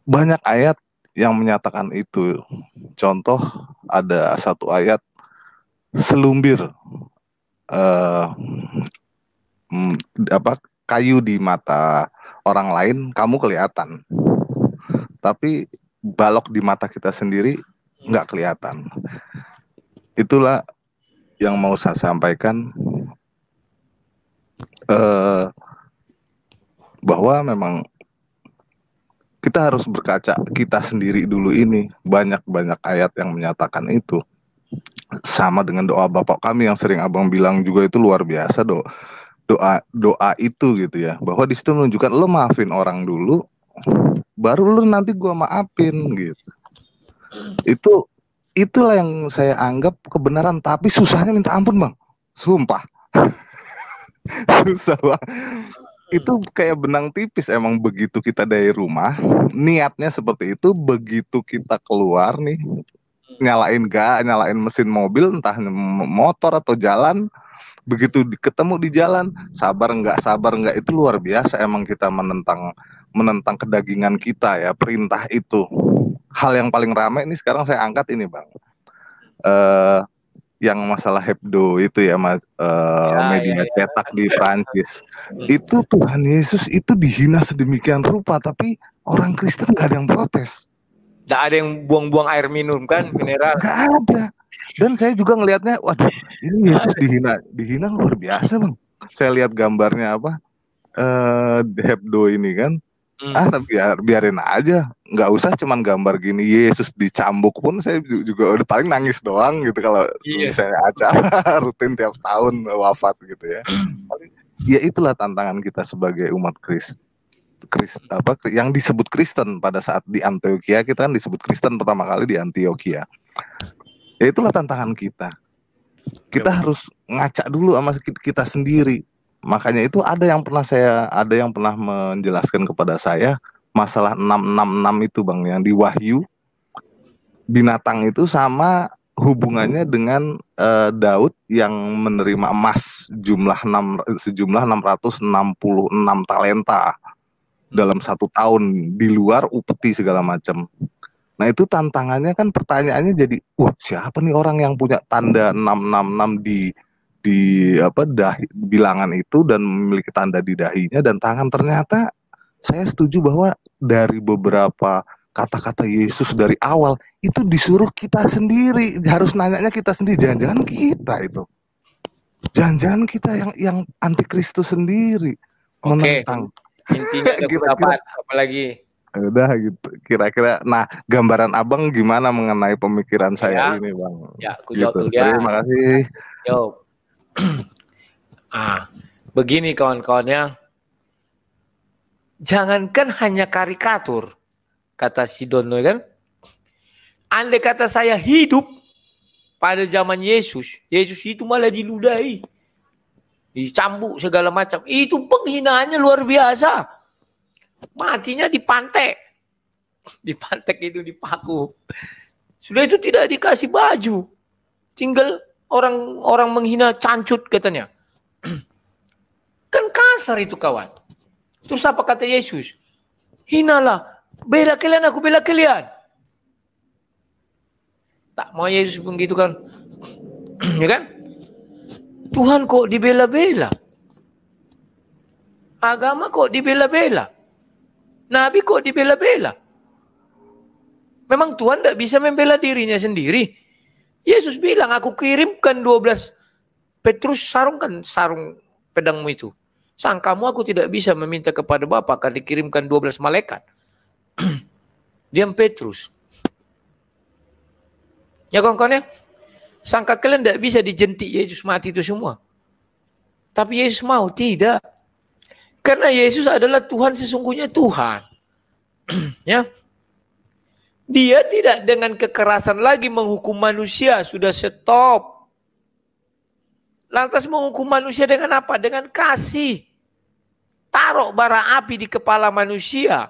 Banyak ayat yang menyatakan itu. Contoh ada satu ayat selumbir uh, apa kayu di mata orang lain kamu kelihatan tapi balok di mata kita sendiri nggak kelihatan. Itulah yang mau saya sampaikan. Uh, bahwa memang kita harus berkaca kita sendiri dulu ini banyak-banyak ayat yang menyatakan itu sama dengan doa bapak kami yang sering abang bilang juga itu luar biasa do doa doa itu gitu ya bahwa di situ menunjukkan lo maafin orang dulu baru lo nanti gua maafin gitu. Itu itulah yang saya anggap kebenaran tapi susahnya minta ampun bang. Sumpah. Susah bang. Itu kayak benang tipis emang begitu kita dari rumah niatnya seperti itu begitu kita keluar nih nyalain ga nyalain mesin mobil entah motor atau jalan begitu ketemu di jalan sabar nggak sabar nggak itu luar biasa emang kita menentang menentang kedagingan kita ya perintah itu hal yang paling ramai ini sekarang saya angkat ini bang uh, yang masalah Hebdo itu ya, mas, uh, ya media ya, ya. cetak di Prancis. itu Tuhan Yesus itu dihina sedemikian rupa, tapi orang Kristen gak ada yang protes. Gak ada yang buang-buang air minum kan, mineral. Gak ada. Dan saya juga ngelihatnya, waduh, ini Yesus dihina, dihina luar biasa bang. Saya lihat gambarnya apa, uh, Hebdo ini kan, Hmm. Ah, biar biarin aja, nggak usah cuman gambar gini Yesus dicambuk pun saya juga udah paling nangis doang gitu kalau iya. misalnya acara rutin tiap tahun wafat gitu ya. ya itulah tantangan kita sebagai umat Kristen. Krist apa yang disebut Kristen pada saat di Antioquia kita kan disebut Kristen pertama kali di Antioquia. Ya itulah tantangan kita. Kita ya, harus ngaca dulu sama kita sendiri Makanya itu ada yang pernah saya ada yang pernah menjelaskan kepada saya masalah 666 itu Bang yang di Wahyu binatang itu sama hubungannya dengan uh, Daud yang menerima emas jumlah 6 sejumlah 666 talenta dalam satu tahun di luar upeti segala macam. Nah itu tantangannya kan pertanyaannya jadi, wah siapa nih orang yang punya tanda 666 di di apa dahi, bilangan itu dan memiliki tanda di dahinya dan tangan. Ternyata saya setuju bahwa dari beberapa kata-kata Yesus dari awal itu disuruh kita sendiri harus nanyanya kita sendiri. Jangan-jangan kita itu. Jangan-jangan kita yang yang antikristus sendiri menentang. Intinya kira-kira. apalagi. Udah gitu. Kira-kira nah gambaran abang gimana mengenai pemikiran saya ya. ini bang? Ya aku jawab gitu. ya. terima kasih. Yo, ah, begini kawan-kawannya. Jangankan hanya karikatur, kata si Dono kan. Andai kata saya hidup pada zaman Yesus, Yesus itu malah diludahi. Dicambuk segala macam. Itu penghinaannya luar biasa. Matinya dipantek. Dipantek itu dipaku. Sudah itu tidak dikasih baju. Tinggal orang orang menghina cancut katanya. kan kasar itu kawan. Terus apa kata Yesus? Hinalah, bela kalian aku bela kalian. Tak mau Yesus begitu kan. ya kan? Tuhan kok dibela-bela? Agama kok dibela-bela? Nabi kok dibela-bela? Memang Tuhan tidak bisa membela dirinya sendiri. Yesus bilang, aku kirimkan 12 Petrus sarungkan sarung pedangmu itu. Sang kamu aku tidak bisa meminta kepada Bapa akan dikirimkan 12 malaikat. Diam Petrus. Ya kawan-kawan ya. Sangka kalian tidak bisa dijentik Yesus mati itu semua. Tapi Yesus mau, tidak. Karena Yesus adalah Tuhan sesungguhnya Tuhan. ya. Dia tidak dengan kekerasan lagi menghukum manusia, sudah stop. Lantas menghukum manusia dengan apa? Dengan kasih. Taruh bara api di kepala manusia.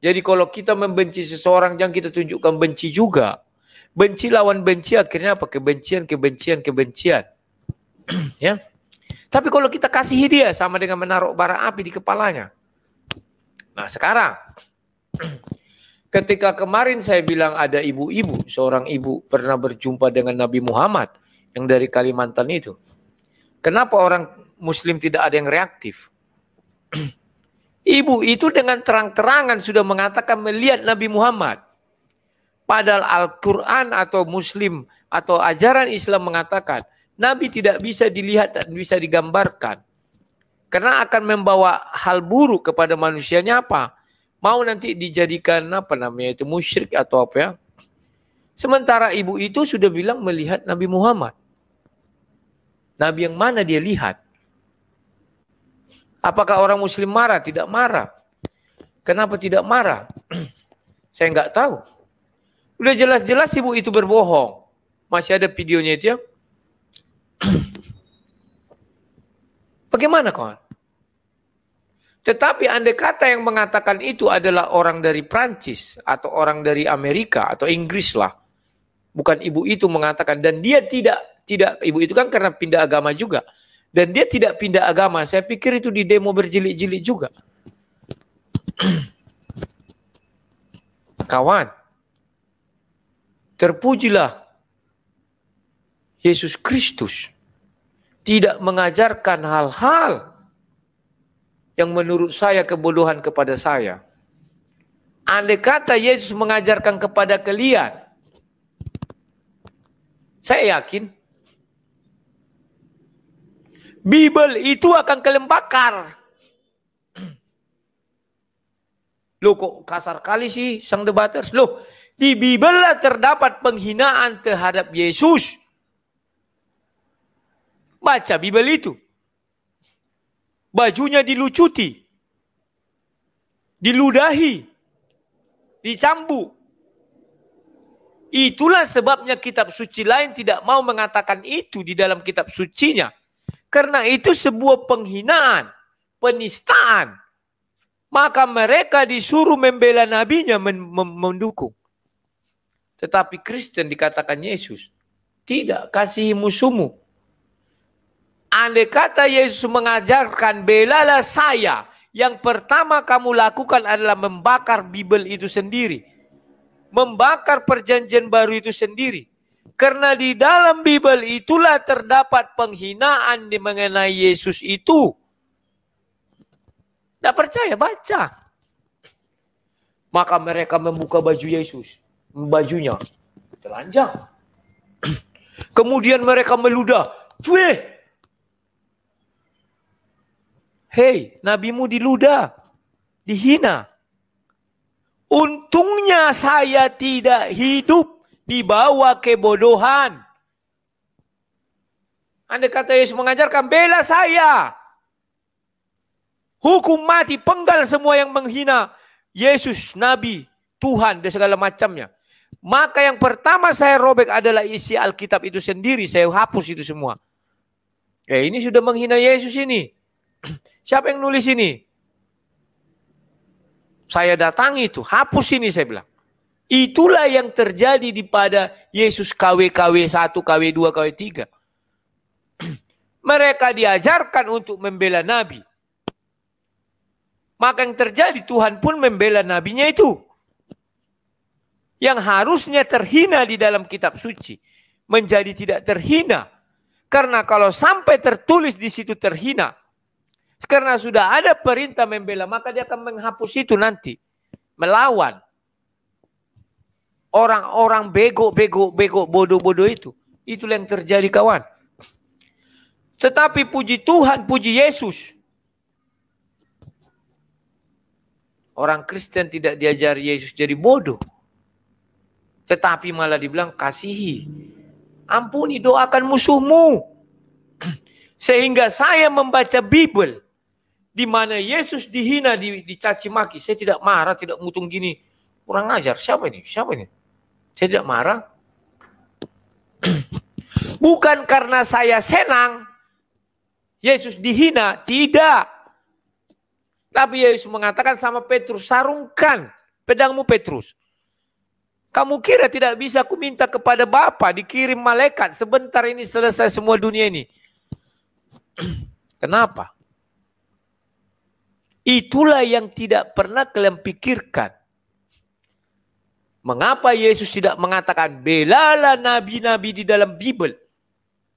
Jadi kalau kita membenci seseorang, jangan kita tunjukkan benci juga. Benci lawan benci akhirnya apa? Kebencian, kebencian, kebencian. ya. Tapi kalau kita kasih dia sama dengan menaruh bara api di kepalanya. Nah sekarang Ketika kemarin saya bilang ada ibu-ibu, seorang ibu pernah berjumpa dengan Nabi Muhammad yang dari Kalimantan itu. Kenapa orang muslim tidak ada yang reaktif? Ibu itu dengan terang-terangan sudah mengatakan melihat Nabi Muhammad. Padahal Al-Quran atau Muslim atau ajaran Islam mengatakan Nabi tidak bisa dilihat dan bisa digambarkan. Karena akan membawa hal buruk kepada manusianya apa? Mau nanti dijadikan apa namanya itu musyrik atau apa ya? Sementara ibu itu sudah bilang melihat Nabi Muhammad. Nabi yang mana dia lihat? Apakah orang muslim marah? Tidak marah. Kenapa tidak marah? Saya nggak tahu. Udah jelas-jelas ibu itu berbohong. Masih ada videonya itu ya. Bagaimana kawan? Tetapi andai kata yang mengatakan itu adalah orang dari Prancis atau orang dari Amerika atau Inggris lah. Bukan ibu itu mengatakan dan dia tidak tidak ibu itu kan karena pindah agama juga. Dan dia tidak pindah agama. Saya pikir itu di demo berjilid-jilid juga. Kawan, terpujilah Yesus Kristus tidak mengajarkan hal-hal yang menurut saya kebodohan kepada saya. Andai kata Yesus mengajarkan kepada kalian, saya yakin Bible itu akan kalian bakar. Loh kok kasar kali sih sang debaters? Loh, di Bible lah terdapat penghinaan terhadap Yesus. Baca Bible itu bajunya dilucuti, diludahi, dicambuk. Itulah sebabnya kitab suci lain tidak mau mengatakan itu di dalam kitab sucinya. Karena itu sebuah penghinaan, penistaan. Maka mereka disuruh membela nabinya mendukung. Tetapi Kristen dikatakan Yesus. Tidak, kasihi musuhmu. Andai kata Yesus mengajarkan belalah saya, yang pertama kamu lakukan adalah membakar Bible itu sendiri. Membakar perjanjian baru itu sendiri. Karena di dalam Bible itulah terdapat penghinaan di mengenai Yesus itu. Tidak percaya, baca. Maka mereka membuka baju Yesus. Bajunya telanjang. Kemudian mereka meludah. Cuy, Hei, nabimu diludah, dihina. Untungnya saya tidak hidup di bawah kebodohan. Anda kata Yesus mengajarkan bela saya. Hukum mati penggal semua yang menghina Yesus, Nabi, Tuhan dan segala macamnya. Maka yang pertama saya robek adalah isi Alkitab itu sendiri. Saya hapus itu semua. Eh ini sudah menghina Yesus ini. Siapa yang nulis ini? Saya datangi itu, hapus ini saya bilang. Itulah yang terjadi di pada Yesus KW KW 1, KW 2, KW 3. Mereka diajarkan untuk membela nabi. Maka yang terjadi Tuhan pun membela nabinya itu. Yang harusnya terhina di dalam kitab suci menjadi tidak terhina. Karena kalau sampai tertulis di situ terhina, karena sudah ada perintah membela, maka dia akan menghapus itu nanti. Melawan. Orang-orang bego, bego, bego, bodoh-bodoh itu. Itulah yang terjadi kawan. Tetapi puji Tuhan, puji Yesus. Orang Kristen tidak diajar Yesus jadi bodoh. Tetapi malah dibilang kasihi. Ampuni doakan musuhmu. Sehingga saya membaca Bible di mana Yesus dihina, dicaci maki. Saya tidak marah, tidak ngutung gini. Kurang ajar. Siapa ini? Siapa ini? Saya tidak marah. Bukan karena saya senang. Yesus dihina. Tidak. Tapi Yesus mengatakan sama Petrus, sarungkan pedangmu Petrus. Kamu kira tidak bisa aku minta kepada Bapa dikirim malaikat sebentar ini selesai semua dunia ini. Kenapa? Itulah yang tidak pernah kalian pikirkan. Mengapa Yesus tidak mengatakan belalah nabi-nabi di dalam Bible?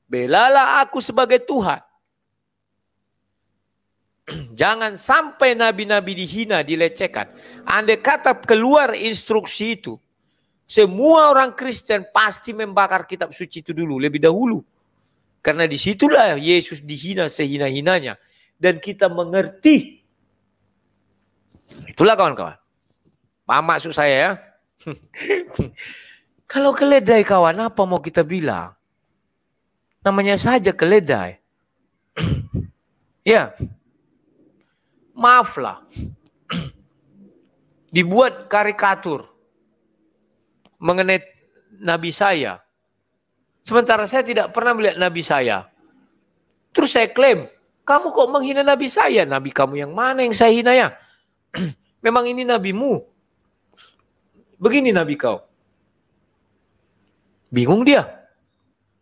Belalah aku sebagai Tuhan. Jangan sampai nabi-nabi dihina, dilecehkan. Andai kata keluar instruksi itu, semua orang Kristen pasti membakar kitab suci itu dulu, lebih dahulu. Karena di situlah Yesus dihina sehina-hinanya. dan kita mengerti. Itulah kawan-kawan. Paham maksud saya ya? Kalau keledai kawan, apa mau kita bilang? Namanya saja keledai. ya. Maaflah. Dibuat karikatur mengenai nabi saya. Sementara saya tidak pernah melihat nabi saya. Terus saya klaim, kamu kok menghina nabi saya? Nabi kamu yang mana yang saya hina ya? Memang ini nabimu. Begini nabi kau. Bingung dia.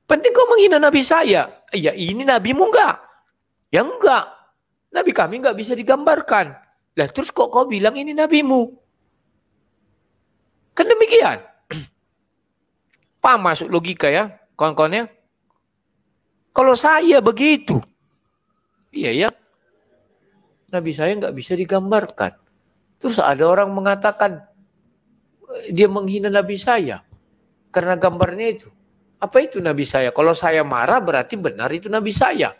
Penting kau menghina nabi saya. Ya ini nabimu enggak? Ya enggak. Nabi kami enggak bisa digambarkan. Lah terus kok kau bilang ini nabimu? Kan demikian. Paham masuk logika ya, kawan-kawan ya? Kalau saya begitu, iya ya, Nabi saya nggak bisa digambarkan. Terus ada orang mengatakan dia menghina Nabi saya karena gambarnya itu. Apa itu Nabi saya? Kalau saya marah berarti benar itu Nabi saya.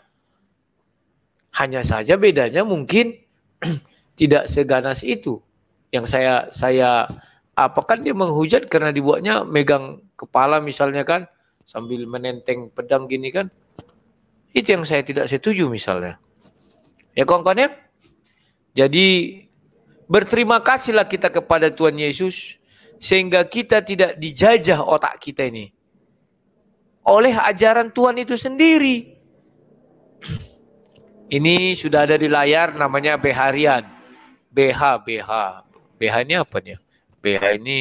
Hanya saja bedanya mungkin tidak seganas itu yang saya saya apakah dia menghujat karena dibuatnya megang kepala misalnya kan sambil menenteng pedang gini kan itu yang saya tidak setuju misalnya ya kawan-kawan ya jadi berterima kasihlah kita kepada Tuhan Yesus sehingga kita tidak dijajah otak kita ini oleh ajaran Tuhan itu sendiri ini sudah ada di layar namanya Beharian BH BH BH ini apa nih BH ini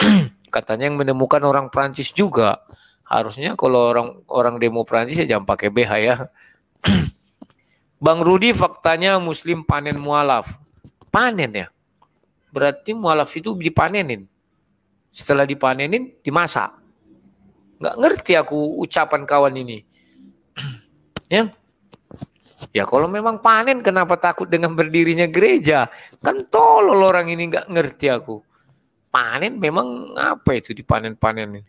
katanya yang menemukan orang Prancis juga. Harusnya kalau orang orang demo Prancis ya jangan pakai BH ya. Bang Rudi faktanya muslim panen mualaf. Panen ya. Berarti mualaf itu dipanenin. Setelah dipanenin dimasak. Nggak ngerti aku ucapan kawan ini. ya. Ya kalau memang panen kenapa takut dengan berdirinya gereja? Kan tolol orang ini nggak ngerti aku. Panen memang apa itu dipanen-panen ini?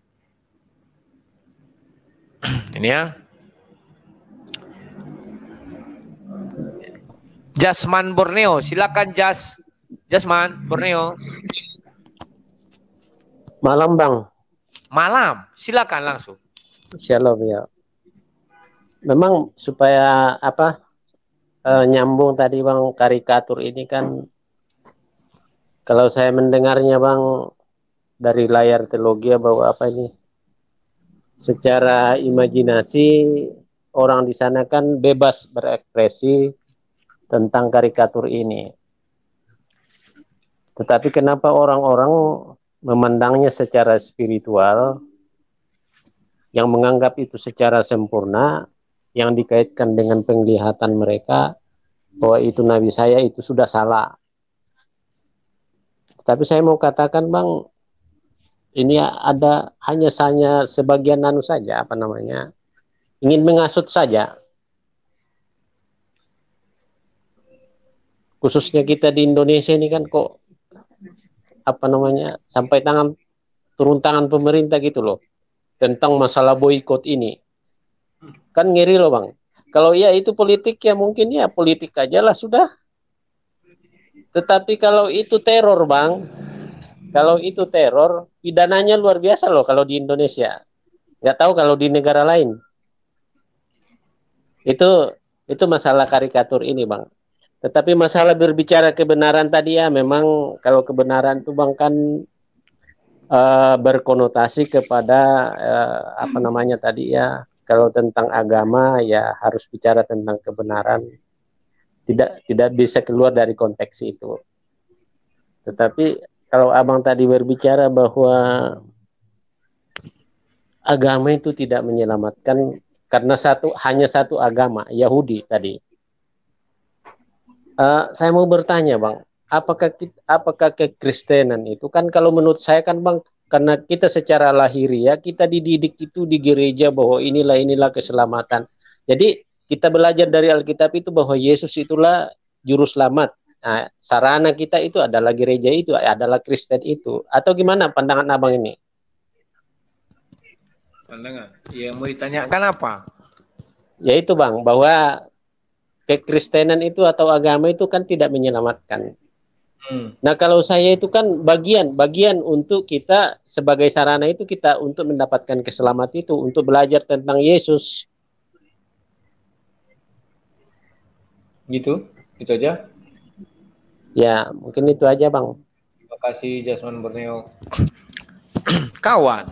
ini ya. Jasman Borneo, silakan Jas. Jasman Borneo. Malam Bang. Malam, silakan langsung. Shalom ya memang supaya apa uh, nyambung tadi bang karikatur ini kan kalau saya mendengarnya bang dari layar teologi bahwa apa ini secara imajinasi orang di sana kan bebas berekspresi tentang karikatur ini. Tetapi kenapa orang-orang memandangnya secara spiritual yang menganggap itu secara sempurna yang dikaitkan dengan penglihatan mereka bahwa itu nabi saya itu sudah salah. Tapi saya mau katakan Bang, ini ada hanya saja sebagian nanu saja apa namanya ingin mengasut saja. Khususnya kita di Indonesia ini kan kok apa namanya sampai tangan turun tangan pemerintah gitu loh tentang masalah boykot ini Kan ngiri loh bang. Kalau ya itu politik ya mungkin ya politik aja lah sudah. Tetapi kalau itu teror bang, kalau itu teror, pidananya luar biasa loh kalau di Indonesia. Nggak tahu kalau di negara lain. Itu itu masalah karikatur ini bang. Tetapi masalah berbicara kebenaran tadi ya memang kalau kebenaran itu bang kan uh, berkonotasi kepada uh, apa namanya tadi ya kalau tentang agama ya harus bicara tentang kebenaran. Tidak tidak bisa keluar dari konteks itu. Tetapi kalau abang tadi berbicara bahwa agama itu tidak menyelamatkan karena satu hanya satu agama Yahudi tadi uh, saya mau bertanya bang apakah apakah kekristenan itu kan kalau menurut saya kan bang karena kita secara lahiriah kita dididik itu di gereja bahwa inilah inilah keselamatan. Jadi kita belajar dari Alkitab itu bahwa Yesus itulah juru selamat. Nah, sarana kita itu adalah gereja itu, adalah Kristen itu. Atau gimana pandangan abang ini? Pandangan? Ya mau ditanyakan apa? Ya itu bang, bahwa kekristenan itu atau agama itu kan tidak menyelamatkan. Hmm. Nah kalau saya itu kan bagian bagian untuk kita sebagai sarana itu kita untuk mendapatkan keselamatan itu untuk belajar tentang Yesus. Gitu, itu aja. Ya mungkin itu aja bang. Terima kasih Jasman Borneo. Kawan,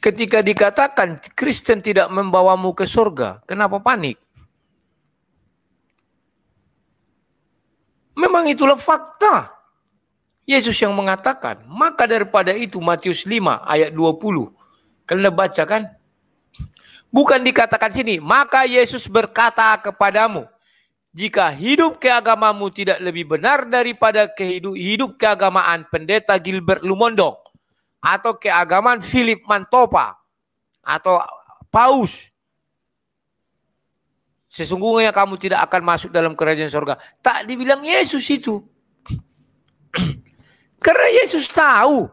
ketika dikatakan Kristen tidak membawamu ke surga, kenapa panik? Memang itulah fakta. Yesus yang mengatakan, maka daripada itu Matius 5 ayat 20. Kalian baca kan? Bukan dikatakan sini, maka Yesus berkata kepadamu, jika hidup keagamamu tidak lebih benar daripada kehidup hidup keagamaan pendeta Gilbert Lumondong atau keagamaan Philip Mantopa atau Paus Sesungguhnya kamu tidak akan masuk dalam kerajaan surga. Tak dibilang Yesus itu. Karena Yesus tahu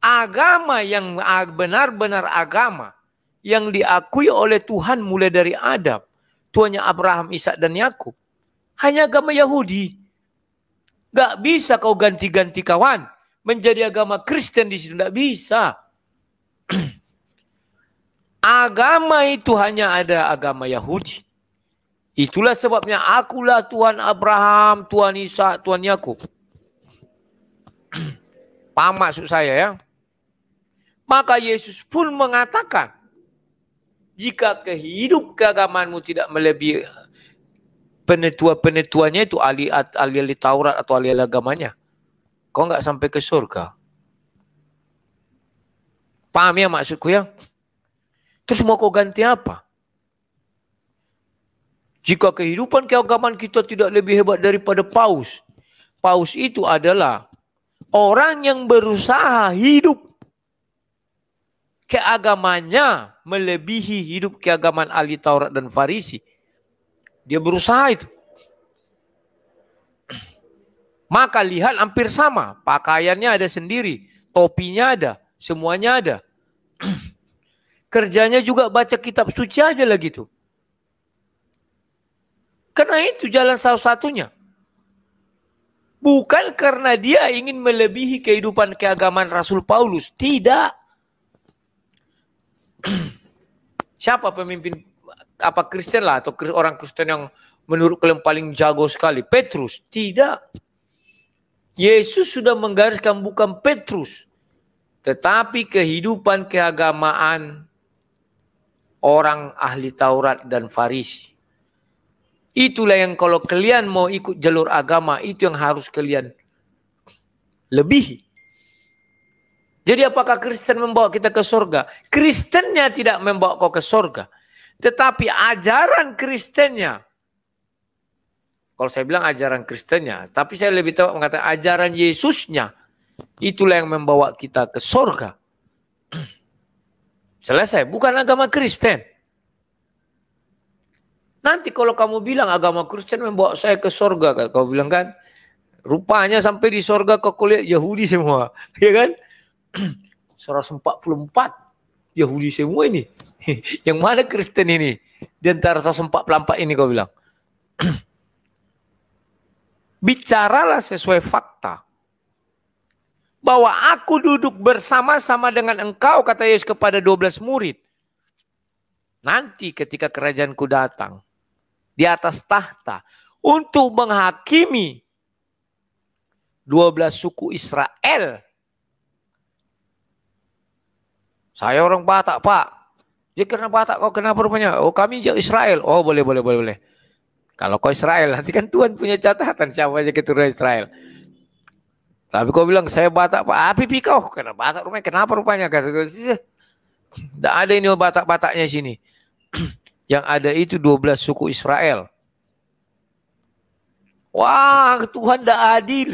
agama yang benar-benar agama yang diakui oleh Tuhan mulai dari Adam, tuanya Abraham, Ishak dan Yakub, hanya agama Yahudi. Gak bisa kau ganti-ganti kawan menjadi agama Kristen di situ, gak bisa. Agama itu hanya ada agama Yahudi. Itulah sebabnya akulah Tuhan Abraham, Tuhan Isa, Tuhan Yakub. Paham maksud saya ya? Maka Yesus pun mengatakan, jika kehidup keagamaanmu tidak melebihi penetua-penetuanya itu ahli, ahli Taurat atau ahli agamanya, kau nggak sampai ke surga. Paham ya maksudku ya? Terus mau kau ganti apa? Jika kehidupan keagamaan kita tidak lebih hebat daripada paus. Paus itu adalah orang yang berusaha hidup keagamannya melebihi hidup keagamaan ahli Taurat dan Farisi. Dia berusaha itu. Maka lihat hampir sama. Pakaiannya ada sendiri. Topinya ada. Semuanya ada. Kerjanya juga baca kitab suci aja lah gitu. Karena itu jalan salah satunya. Bukan karena dia ingin melebihi kehidupan keagamaan Rasul Paulus. Tidak. Siapa pemimpin apa Kristen lah atau orang Kristen yang menurut kalian paling jago sekali? Petrus. Tidak. Yesus sudah menggariskan bukan Petrus. Tetapi kehidupan keagamaan orang ahli Taurat dan Farisi. Itulah yang kalau kalian mau ikut jalur agama, itu yang harus kalian lebih. Jadi apakah Kristen membawa kita ke surga? Kristennya tidak membawa kau ke surga. Tetapi ajaran Kristennya. Kalau saya bilang ajaran Kristennya. Tapi saya lebih tahu mengatakan ajaran Yesusnya. Itulah yang membawa kita ke surga. Selesai. Bukan agama Kristen. Nanti kalau kamu bilang agama Kristen membawa saya ke surga, kau bilang kan, rupanya sampai di surga kau kuliah Yahudi semua, ya kan? 144 Yahudi semua ini. Yang mana Kristen ini? Di antara 144 ini kau bilang. Bicaralah sesuai fakta bahwa aku duduk bersama-sama dengan engkau kata Yesus kepada 12 murid. Nanti ketika kerajaanku datang di atas tahta untuk menghakimi 12 suku Israel. Saya orang Batak, Pak. Ya karena Batak kok kenapa rupanya? Oh kami Israel. Oh boleh, boleh, boleh, boleh. Kalau kau Israel, nanti kan Tuhan punya catatan siapa aja keturunan Israel. Tapi kau bilang saya Batak Pak, api ah, kau kenapa Batak rumahnya kenapa rupanya kata Tidak ada ini Batak-Bataknya sini. Yang ada itu 12 suku Israel. Wah, Tuhan tidak adil.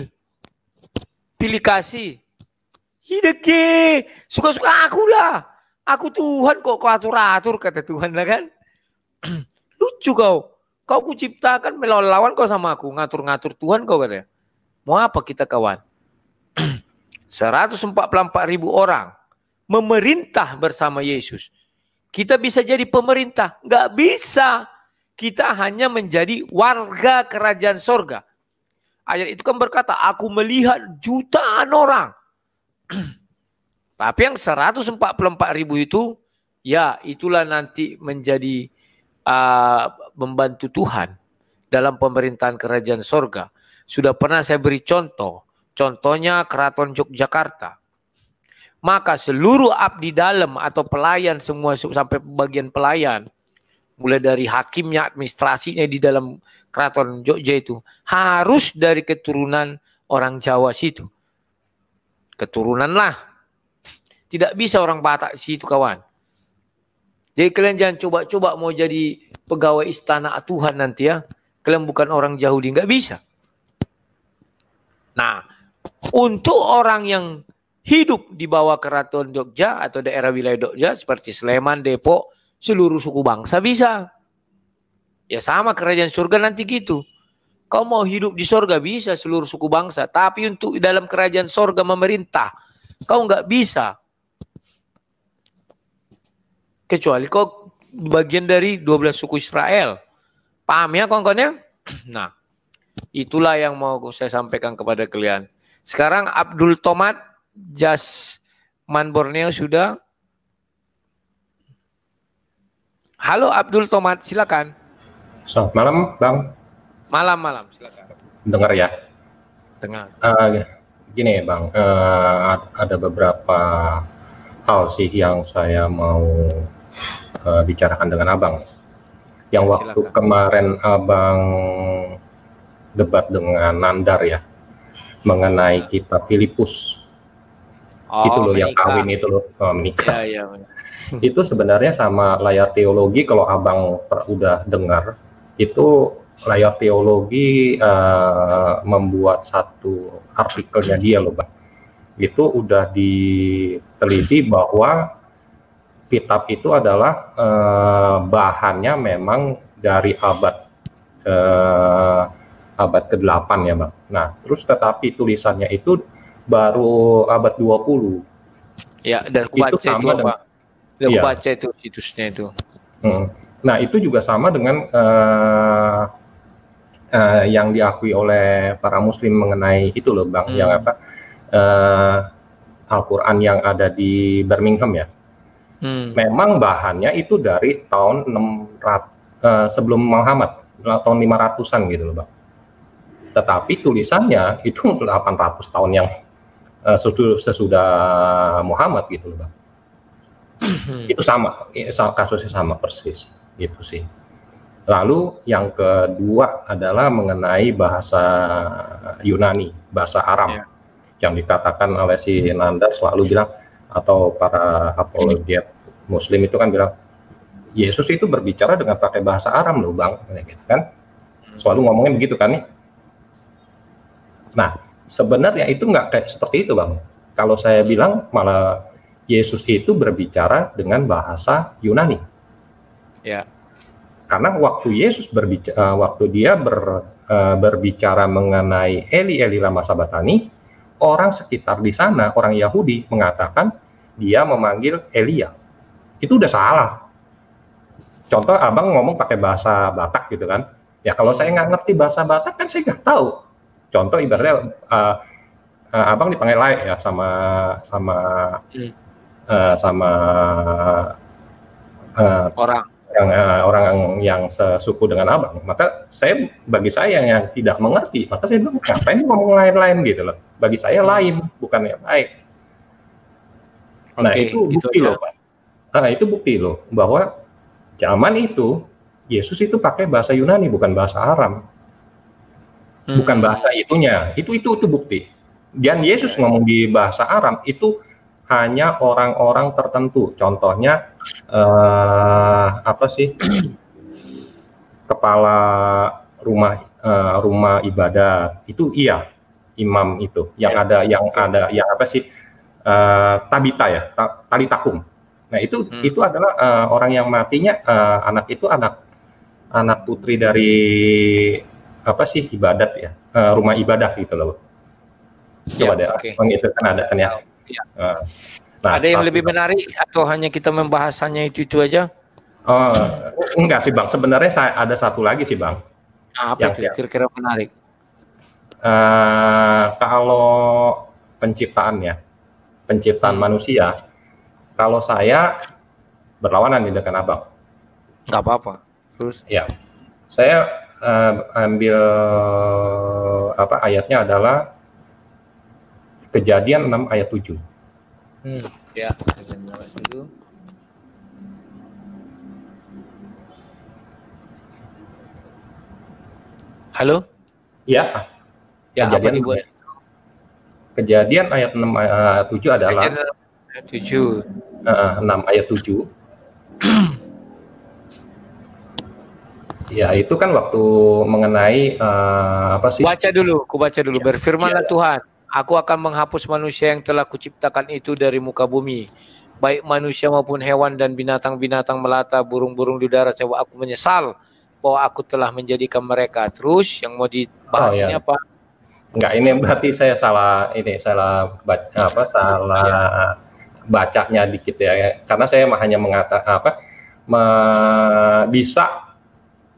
Pilih kasih. Hideki, suka-suka aku lah. Aku Tuhan kok kau atur-atur kata Tuhan lah kan. Lucu kau. Kau kuciptakan melawan-lawan kau sama aku. Ngatur-ngatur Tuhan kau katanya. Mau apa kita kawan? 144 ribu orang memerintah bersama Yesus. Kita bisa jadi pemerintah? Nggak bisa. kita hanya menjadi warga kerajaan sorga. Ayat itu kan berkata, aku melihat jutaan orang. Tapi yang 144 ribu itu, ya itulah nanti menjadi uh, membantu Tuhan dalam pemerintahan kerajaan sorga. Sudah pernah saya beri contoh. Contohnya keraton Yogyakarta. Maka seluruh abdi dalam atau pelayan semua sampai bagian pelayan mulai dari hakimnya, administrasinya di dalam keraton Jogja itu harus dari keturunan orang Jawa situ. Keturunan lah. Tidak bisa orang Batak situ kawan. Jadi kalian jangan coba-coba mau jadi pegawai istana Tuhan nanti ya. Kalian bukan orang Yahudi, nggak bisa. Nah, untuk orang yang hidup di bawah keraton Jogja atau daerah wilayah Jogja seperti Sleman, Depok, seluruh suku bangsa bisa. Ya sama kerajaan surga nanti gitu. Kau mau hidup di surga bisa seluruh suku bangsa. Tapi untuk dalam kerajaan surga memerintah. Kau nggak bisa. Kecuali kau bagian dari 12 suku Israel. Paham ya kawan-kawannya? Nah, itulah yang mau saya sampaikan kepada kalian. Sekarang Abdul Tomat Jasman Borneo sudah Halo Abdul Tomat, silakan. Selamat malam, Bang. Malam, malam, silakan. Dengar ya? Dengar. Uh, gini, Bang, uh, ada beberapa hal sih yang saya mau uh, bicarakan dengan Abang. Yang waktu silakan. kemarin Abang debat dengan Nandar ya, mengenai kitab Filipus. Oh, itu loh menikah. yang kawin itu loh, oh, menikah. Ya, ya, itu sebenarnya sama layar teologi kalau abang udah dengar itu layar teologi uh, membuat satu artikelnya dia loh bang itu udah diteliti bahwa kitab itu adalah uh, bahannya memang dari abad uh, abad ke-8 ya bang nah terus tetapi tulisannya itu baru abad 20 ya dan itu sama dengan Ya, ya. baca itu situsnya itu. Hmm. Nah itu juga sama dengan uh, uh, yang diakui oleh para Muslim mengenai itu loh bang, hmm. yang apa uh, Al-Quran yang ada di Birmingham ya. Hmm. Memang bahannya itu dari tahun 600 uh, sebelum Muhammad, tahun 500-an gitu loh bang. Tetapi tulisannya itu 800 tahun yang uh, sesudah, sesudah Muhammad gitu loh bang. Hmm. itu sama kasusnya sama persis gitu sih lalu yang kedua adalah mengenai bahasa Yunani bahasa Aram yeah. yang dikatakan oleh si Nanda selalu bilang atau para apologet Muslim itu kan bilang Yesus itu berbicara dengan pakai bahasa Aram loh bang gitu kan selalu ngomongin begitu kan nih nah sebenarnya itu nggak kayak seperti itu bang kalau saya bilang malah Yesus itu berbicara dengan bahasa Yunani. Ya. Karena waktu Yesus berbicara, eh, waktu dia ber, uh, berbicara mengenai Eli Eli lama sabatani, orang sekitar di sana, orang Yahudi mengatakan dia memanggil Elia. Itu udah salah. Contoh abang ngomong pakai bahasa Batak gitu kan. Ya kalau saya nggak ngerti bahasa Batak kan saya nggak tahu. Contoh ibaratnya uh, uh, abang dipanggil lain ya sama sama hmm. uh, sama uh, orang. yang uh, orang yang sesuku dengan abang. Maka saya bagi saya yang tidak mengerti maka saya bilang ngapain ngomong lain-lain? Gitu loh. Bagi saya lain bukan yang baik. Nah okay, itu gitu bukti gitu, loh pak. Nah itu bukti loh bahwa zaman itu Yesus itu pakai bahasa Yunani bukan bahasa Aram hmm. bukan bahasa itunya itu itu itu bukti dan Yesus ngomong di bahasa Aram itu hanya orang-orang tertentu. Contohnya uh, apa sih? Kepala rumah uh, rumah ibadah itu iya imam itu yang ya. ada yang ada yang apa sih uh, tabita ya ta, tali takum. Nah itu hmm. itu adalah uh, orang yang matinya uh, anak itu anak anak putri dari apa sih ibadat ya uh, rumah ibadah gitu loh. Coba ya, deh, okay. itu kan ada kan ya. Ya. Nah, ada yang lebih menarik atau hanya kita membahasanya itu itu aja? Oh, enggak sih bang. Sebenarnya saya ada satu lagi sih bang. Apa yang kira-kira menarik? Uh, kalau penciptaannya, penciptaan hmm. manusia, kalau saya berlawanan dekat abang. Enggak apa-apa. Terus? Ya, saya uh, ambil apa ayatnya adalah Kejadian 6 ayat 7. Hmm, ya, kejadian 6 ayat 7. Halo? Ya. Ya, kejadian apa dibuat? Kejadian ayat 6 ayat 7 adalah kejadian ayat 7. Uh, 6 ayat 7. ya, itu kan waktu mengenai uh, apa sih? Baca dulu, ku baca dulu. Ya. Berfirmanlah ya. Tuhan, Aku akan menghapus manusia yang telah kuciptakan itu dari muka bumi. Baik manusia maupun hewan dan binatang-binatang melata, burung-burung di darat. Sebab aku menyesal bahwa aku telah menjadikan mereka. Terus yang mau dibahas oh, ini ya. apa? Enggak, ini berarti saya salah ini salah baca apa salah ya. bacanya dikit ya. Karena saya hanya mengatakan apa me, bisa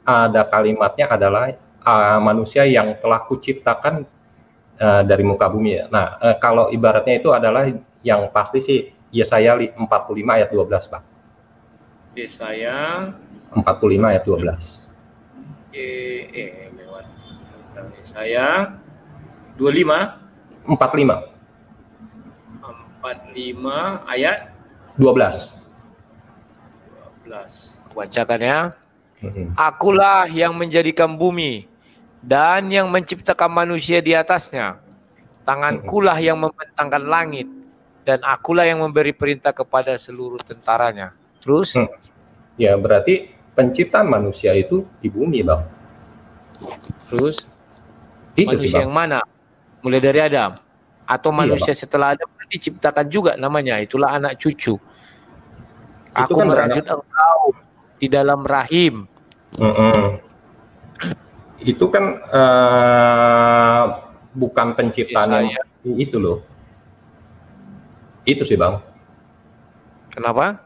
ada kalimatnya adalah uh, manusia yang telah kuciptakan uh, dari muka bumi. Nah, uh, kalau ibaratnya itu adalah yang pasti sih Yesaya 45 ayat 12, Pak. Yesaya 45 ayat 12. Eh, eh lewat. Yesaya 25 45 45 ayat 12. 12. Bacakan ya. Akulah yang menjadikan bumi dan yang menciptakan manusia di atasnya. Tangankulah yang membentangkan langit dan akulah yang memberi perintah kepada seluruh tentaranya. Terus? Hmm. Ya berarti penciptaan manusia itu di bumi, bang. Terus? Itu manusia sih, yang mana? Mulai dari Adam atau iya, manusia bang. setelah Adam diciptakan juga namanya. Itulah anak cucu. Aku kan merajut engkau di dalam rahim. Mm -hmm itu kan uh, bukan penciptaan yang itu loh. Itu sih bang. Kenapa?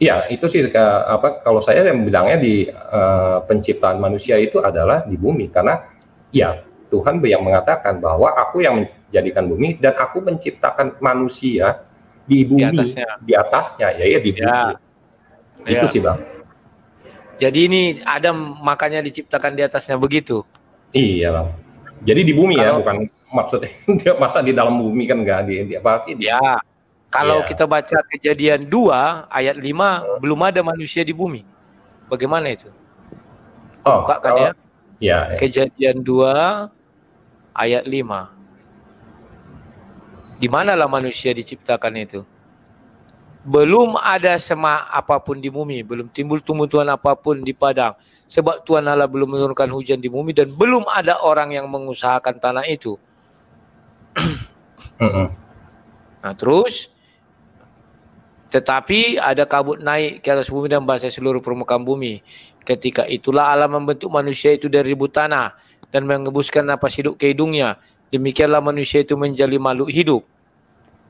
Iya itu sih ke, apa kalau saya yang bilangnya di uh, penciptaan manusia itu adalah di bumi karena ya Tuhan yang mengatakan bahwa aku yang menjadikan bumi dan aku menciptakan manusia di bumi di atasnya, di atasnya ya ya di bumi. Ya. Itu ya. sih bang. Jadi ini Adam makanya diciptakan di atasnya begitu. Iya, Bang. Jadi di bumi ya, kalau, ya, bukan maksudnya dia masa di dalam bumi kan enggak di, di apa sih? Ya. Kalau ya. kita baca Kejadian 2 ayat 5 hmm. belum ada manusia di bumi. Bagaimana itu? Oh, Buka kan ya? Ya, ya. Kejadian 2 ayat 5. Di manalah manusia diciptakan itu? Belum ada semak apa pun di bumi, belum timbul tumbuhan apa pun di padang. Sebab Tuhan Allah belum menurunkan hujan di bumi dan belum ada orang yang mengusahakan tanah itu. nah terus, tetapi ada kabut naik ke atas bumi dan bahasa seluruh permukaan bumi. Ketika itulah Allah membentuk manusia itu dari ribu tanah dan mengebuskan napas hidup ke hidungnya. Demikianlah manusia itu menjadi makhluk hidup.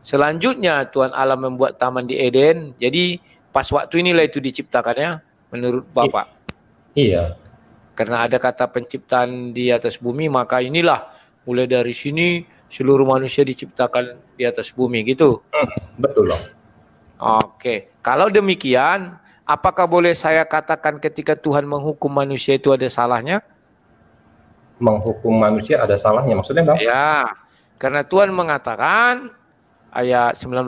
Selanjutnya Tuhan Allah membuat taman di Eden. Jadi pas waktu inilah itu diciptakannya menurut Bapak. Iya. Karena ada kata penciptaan di atas bumi, maka inilah mulai dari sini seluruh manusia diciptakan di atas bumi gitu. Betul loh. Oke, kalau demikian, apakah boleh saya katakan ketika Tuhan menghukum manusia itu ada salahnya? Menghukum manusia ada salahnya, maksudnya bang? Ya, karena Tuhan mengatakan ayat 19.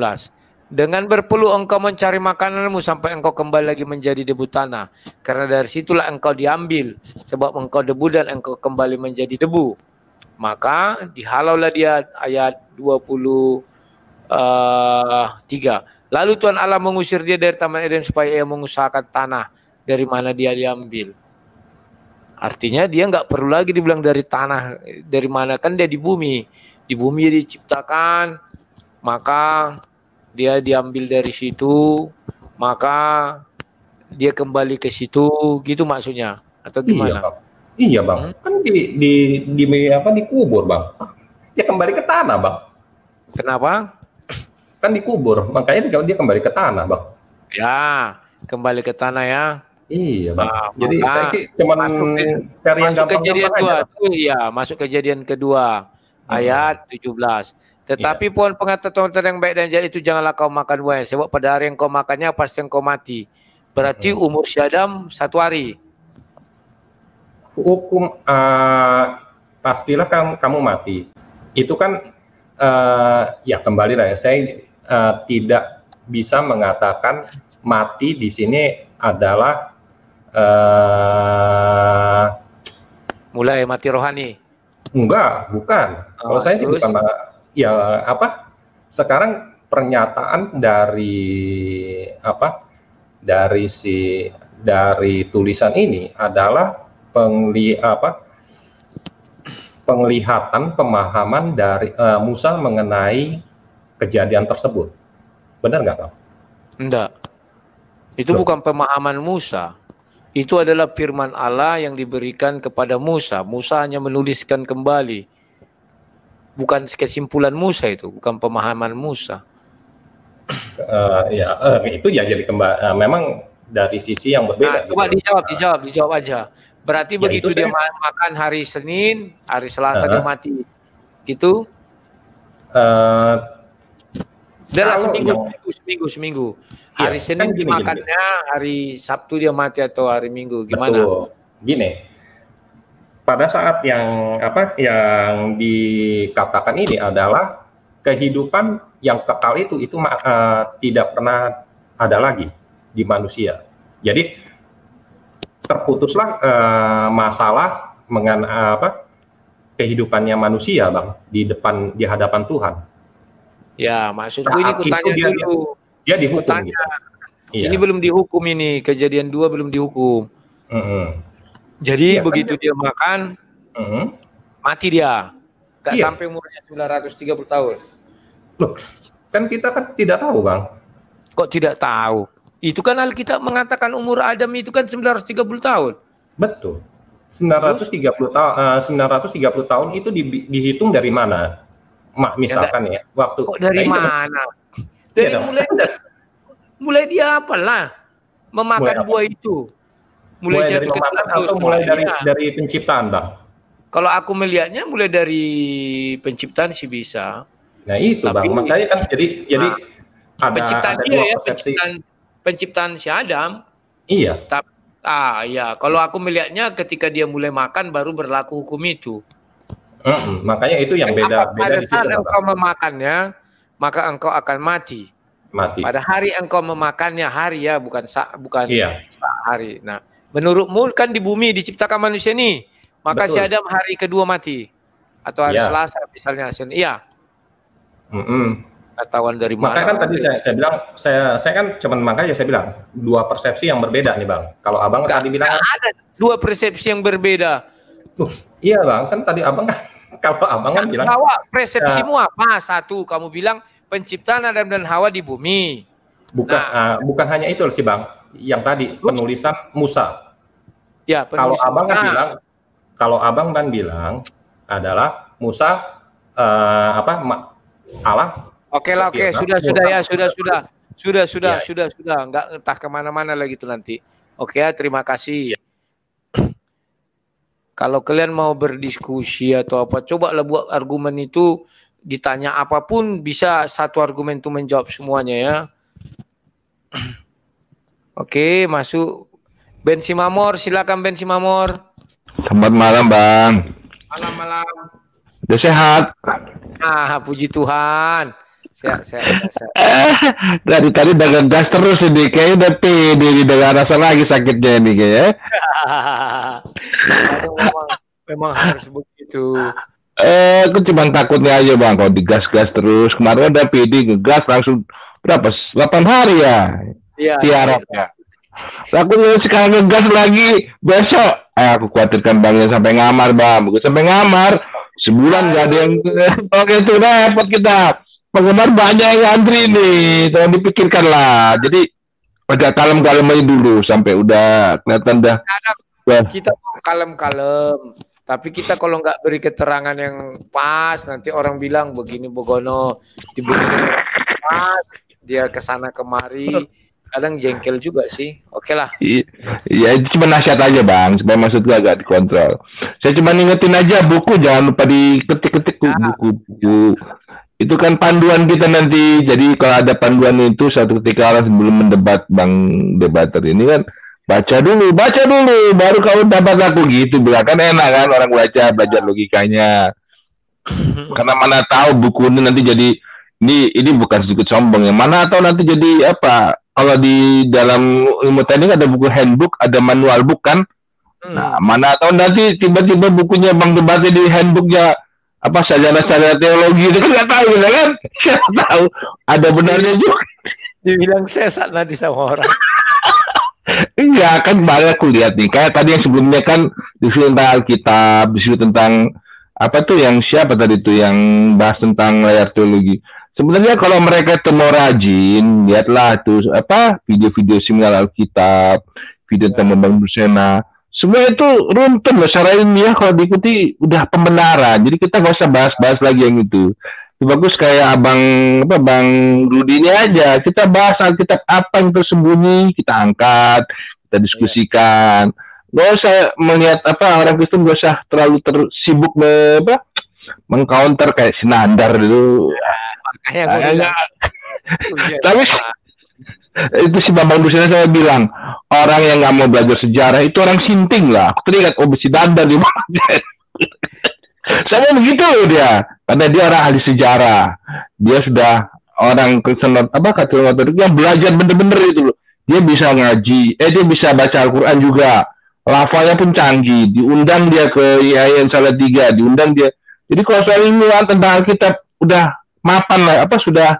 Dengan berpeluh engkau mencari makananmu sampai engkau kembali lagi menjadi debu tanah. Karena dari situlah engkau diambil. Sebab engkau debu dan engkau kembali menjadi debu. Maka dihalaulah dia ayat 23. Uh, Lalu Tuhan Allah mengusir dia dari Taman Eden supaya ia mengusahakan tanah dari mana dia diambil. Artinya dia nggak perlu lagi dibilang dari tanah dari mana kan dia di bumi. Di bumi dia diciptakan, maka dia diambil dari situ, maka dia kembali ke situ, gitu maksudnya atau iya, gimana? Iya bang, iya, bang. Hmm? kan di, di di apa dikubur bang, dia kembali ke tanah bang. Kenapa? Kan dikubur, makanya dia, dia kembali ke tanah bang. Ya, kembali ke tanah ya. Iya, Bang. Nah, Jadi saya cuma cari yang gampang kejadian kedua iya, masuk kejadian kedua hmm. ayat 17. Tetapi iya. pohon pengetahuan yang baik dan jahat itu janganlah kau makan buahnya sebab pada hari yang kau makannya pasti kau mati. Berarti hmm. umur Syadam satu hari. Hukum uh, pastilah kamu, kamu mati. Itu kan uh, ya kembali lah ya saya uh, tidak bisa mengatakan mati di sini adalah uh, mulai mati rohani. Enggak, bukan. Oh, Kalau saya sih bukan ya apa? Sekarang pernyataan dari apa? Dari si dari tulisan ini adalah pengli apa? penglihatan pemahaman dari uh, Musa mengenai kejadian tersebut. Benar nggak, Pak? Enggak. Itu Loh. bukan pemahaman Musa. Itu adalah firman Allah yang diberikan kepada Musa. Musa hanya menuliskan kembali. Bukan kesimpulan Musa itu, bukan pemahaman Musa. Uh, ya, uh, itu ya jadi kembali. Uh, memang dari sisi yang berbeda. Nah, coba gitu. dijawab, dijawab, dijawab aja. Berarti ya, begitu dia saya... makan hari Senin, hari Selasa uh -huh. dia mati. Gitu? Uh, Udah seminggu, yang... seminggu, seminggu, seminggu. Iya, hari ya, Senin kan dimakannya, gini. hari Sabtu dia mati atau hari Minggu, gimana? Betul. Gini, pada saat yang apa yang dikatakan ini adalah kehidupan yang kekal itu itu uh, tidak pernah ada lagi di manusia. Jadi terputuslah uh, masalah mengenai uh, apa kehidupannya manusia, bang, di depan di hadapan Tuhan. Ya, maksudku ini kutanya dia, dulu. Dia dihukum. Gitu. iya. Ini belum dihukum ini, kejadian dua belum dihukum. Mm -hmm. Jadi ya, begitu kan dia makan, -hmm. mati dia. Gak iya. sampai umurnya 930 tahun. Loh, kan kita kan tidak tahu, Bang. Kok tidak tahu? Itu kan Alkitab mengatakan umur Adam itu kan 930 tahun. Betul. 930 tahun uh, 930 tahun itu di, dihitung dari mana? Mak misalkan ya, ya waktu Kok dari nah, mana? Dari ya, mulai mulai dia apalah memakan mulai buah itu. Mulai, mulai dari memakan atau mulai dari ya. dari penciptaan, Bang? Kalau aku melihatnya mulai dari penciptaan sih bisa. Nah, itu Tapi, Bang. Makanya kan jadi nah, jadi ada penciptaan ada dia ya, penciptaan penciptaan si Adam. Iya. Tapi ah ya, kalau aku melihatnya ketika dia mulai makan baru berlaku hukum itu. Mm -hmm. Makanya itu yang beda. beda pada saat engkau memakannya, maka engkau akan mati. Mati. Pada hari engkau memakannya hari ya, bukan sa bukan iya. hari. Nah, menurutmu kan di bumi diciptakan manusia ini, maka Betul. si Adam hari kedua mati atau hari iya. Selasa misalnya. Iya. Mm -mm. Ketahuan dari mana? Makanya kan tadi saya, saya bilang, saya saya kan cuman makanya saya bilang dua persepsi yang berbeda nih bang. Kalau abang Gak, tadi bilang ada dua persepsi yang berbeda. Uh, iya bang, kan tadi abang kan kalau abang kan bilang. Hawa, persepsimu uh, apa? Satu, kamu bilang penciptaan Adam dan Hawa di bumi. Bukan nah, uh, bukan hanya itu sih Bang. Yang tadi penulisan Musa. Ya, kalau Abang kan bilang kalau Abang kan bilang adalah Musa uh, apa Allah Oke lah, oke, sudah, sudah ya, sudah, sudah, sudah, sudah, ya. sudah, sudah, enggak entah ke mana-mana lagi itu nanti. Oke ya, terima kasih. Kalau kalian mau berdiskusi atau apa, coba lah buat argumen itu ditanya apa pun bisa satu argumen itu menjawab semuanya ya. Oke, masuk Ben Simamor, silakan Ben Simamor. Selamat malam, Bang. Malam, malam. Udah sehat? Ah, puji Tuhan. Sehat, sehat, sehat. Dari tadi dagang gas terus ini, kayaknya udah pede di dengan rasa lagi sakitnya ini kayaknya. memang, memang harus begitu. Eh, aku cuma takutnya aja bang, kalau digas-gas terus. Kemarin ada PD ngegas langsung berapa? 8 hari ya? Iya. Tiarap ya. Aku sekarang ngegas lagi besok. Eh, aku khawatirkan bangnya sampai ngamar bang. Bukan sampai ngamar. Sebulan nggak ada yang oke itu repot kita. Penggemar banyak yang antri nih. Tolong dipikirkan lah. Jadi udah kalem-kalem aja dulu sampai udah kelihatan dah. Kita kalem-kalem tapi kita kalau nggak beri keterangan yang pas, nanti orang bilang begini Bogono diberi pas, dia ke sana kemari. Kadang jengkel juga sih. Oke lah. Iya, itu cuma nasihat aja bang, supaya maksud gue agak dikontrol. Saya cuma ingetin aja buku, jangan lupa diketik-ketik ya. buku-buku. Itu kan panduan kita nanti. Jadi kalau ada panduan itu suatu ketika orang sebelum mendebat bang debater ini kan baca dulu, baca dulu, baru kamu dapat aku gitu. Kan enak kan orang baca, belajar logikanya. Karena mana tahu buku ini nanti jadi ini ini bukan sedikit sombong ya. Mana tahu nanti jadi apa kalau di dalam ilmu teknik ada buku handbook, ada manual book kan. Hmm. Nah, mana tahu nanti tiba-tiba bukunya Bang Debati di handbooknya apa sarjana-sarjana teologi itu kan nggak tahu ya kan? Siapa tahu ada benarnya juga. Dibilang sesat nanti sama orang. Iya kan banyak aku lihat nih kayak tadi yang sebelumnya kan di situ tentang Alkitab, di situ tentang apa tuh yang siapa tadi tuh yang bahas tentang layar teologi. Sebenarnya kalau mereka itu mau rajin, lihatlah tuh apa video-video seminar Alkitab, video tentang Bang Busena. Semua itu runtun loh secara ya kalau diikuti udah pembenaran. Jadi kita nggak usah bahas-bahas lagi yang itu. Bagus kayak abang apa bang Rudi ini aja. Kita bahas Alkitab apa yang tersembunyi, kita angkat, kita diskusikan. Gak usah melihat apa orang Kristen gak usah terlalu tersibuk me, apa mengcounter kayak sinandar dulu. Ya Kayak gue bilang. Tapi itu si Bambang Dusina saya bilang orang yang nggak mau belajar sejarah itu orang sinting lah. Aku teringat oh besi dandar di mana. saya begitu loh dia karena dia orang ahli sejarah. Dia sudah orang Kristen apa katolik yang belajar bener-bener itu loh. Dia bisa ngaji, eh dia bisa baca Al-Quran juga. Lafalnya pun canggih. Diundang dia ke IAIN tiga diundang dia. Jadi kalau soal ilmuwan tentang Alkitab udah mapan lah apa sudah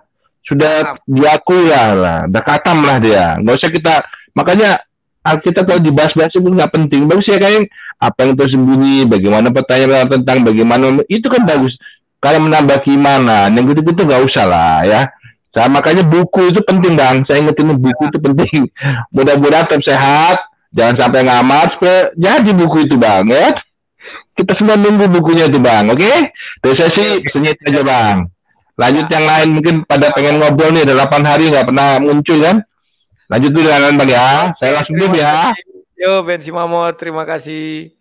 sudah diakui ya lah, udah katam lah dia. Nggak usah kita makanya kita kalau dibahas-bahas itu nggak penting. Bagus ya kayak apa yang tersembunyi, bagaimana pertanyaan tentang bagaimana itu kan bagus. Kalau menambah keimanan, yang gitu-gitu nggak usah lah ya. Saya makanya buku itu penting bang. Saya ingetin buku itu penting. Mudah-mudahan tetap sehat, jangan sampai ngamat. Jadi buku itu bang ya. Kita semua nunggu bukunya itu bang, oke? Okay? Terus saya sih aja bang. Lanjut yang lain mungkin pada pengen ngobrol nih, ada 8 hari nggak pernah muncul kan? Lanjut dulu dengan Bang ya. Saya langsung dulu ya. Yo Ben Simamor, terima kasih.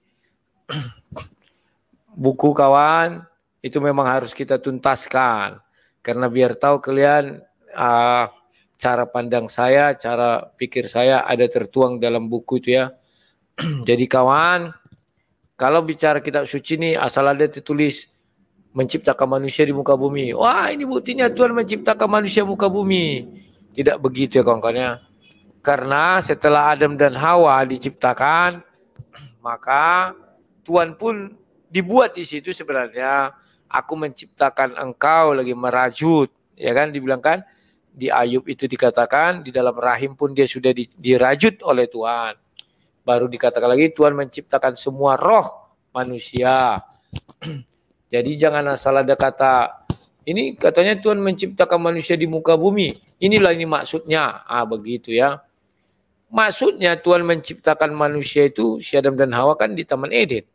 Buku kawan itu memang harus kita tuntaskan karena biar tahu kalian uh, cara pandang saya, cara pikir saya ada tertuang dalam buku itu ya. Jadi kawan, kalau bicara kitab suci ini asal ada tertulis menciptakan manusia di muka bumi. Wah, ini buktinya Tuhan menciptakan manusia muka bumi. Tidak begitu ya kawan-kawannya. Karena setelah Adam dan Hawa diciptakan, maka Tuhan pun dibuat di situ sebenarnya aku menciptakan engkau lagi merajut ya kan dibilangkan di Ayub itu dikatakan di dalam rahim pun dia sudah di, dirajut oleh Tuhan baru dikatakan lagi Tuhan menciptakan semua roh manusia Jadi jangan asal ada kata ini katanya Tuhan menciptakan manusia di muka bumi. Inilah ini maksudnya. Ah begitu ya. Maksudnya Tuhan menciptakan manusia itu si Adam dan Hawa kan di Taman Eden.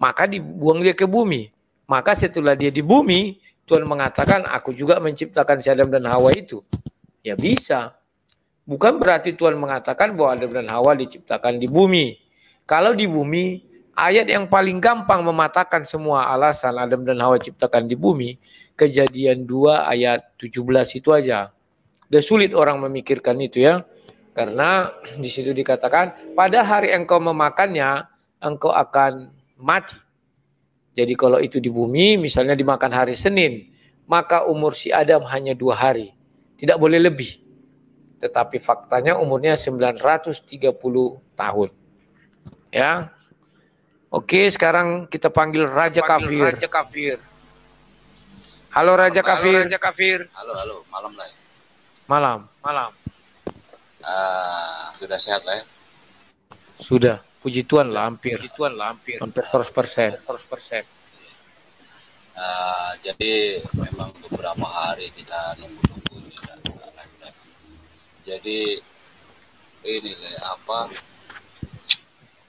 Maka dibuang dia ke bumi. Maka setelah dia di bumi, Tuhan mengatakan aku juga menciptakan si Adam dan Hawa itu. Ya bisa. Bukan berarti Tuhan mengatakan bahwa Adam dan Hawa diciptakan di bumi. Kalau di bumi, ayat yang paling gampang mematahkan semua alasan Adam dan Hawa ciptakan di bumi, kejadian 2 ayat 17 itu aja. Udah sulit orang memikirkan itu ya. Karena di situ dikatakan, pada hari engkau memakannya, engkau akan mati. Jadi kalau itu di bumi, misalnya dimakan hari Senin, maka umur si Adam hanya dua hari. Tidak boleh lebih. Tetapi faktanya umurnya 930 tahun. Ya, Oke, sekarang kita panggil Raja panggil Kafir. Raja Kafir. Halo Raja halo, Kafir. Halo Raja Kafir. Halo, halo, malam lah. Ya. Malam, malam. Uh, sudah sehat lah ya? Sudah, puji Tuhan lah hampir. Puji Tuhan lah hampir. Hampir 100%. persen. Uh, jadi memang beberapa hari kita nunggu-nunggu tidak live. Jadi ini lah apa?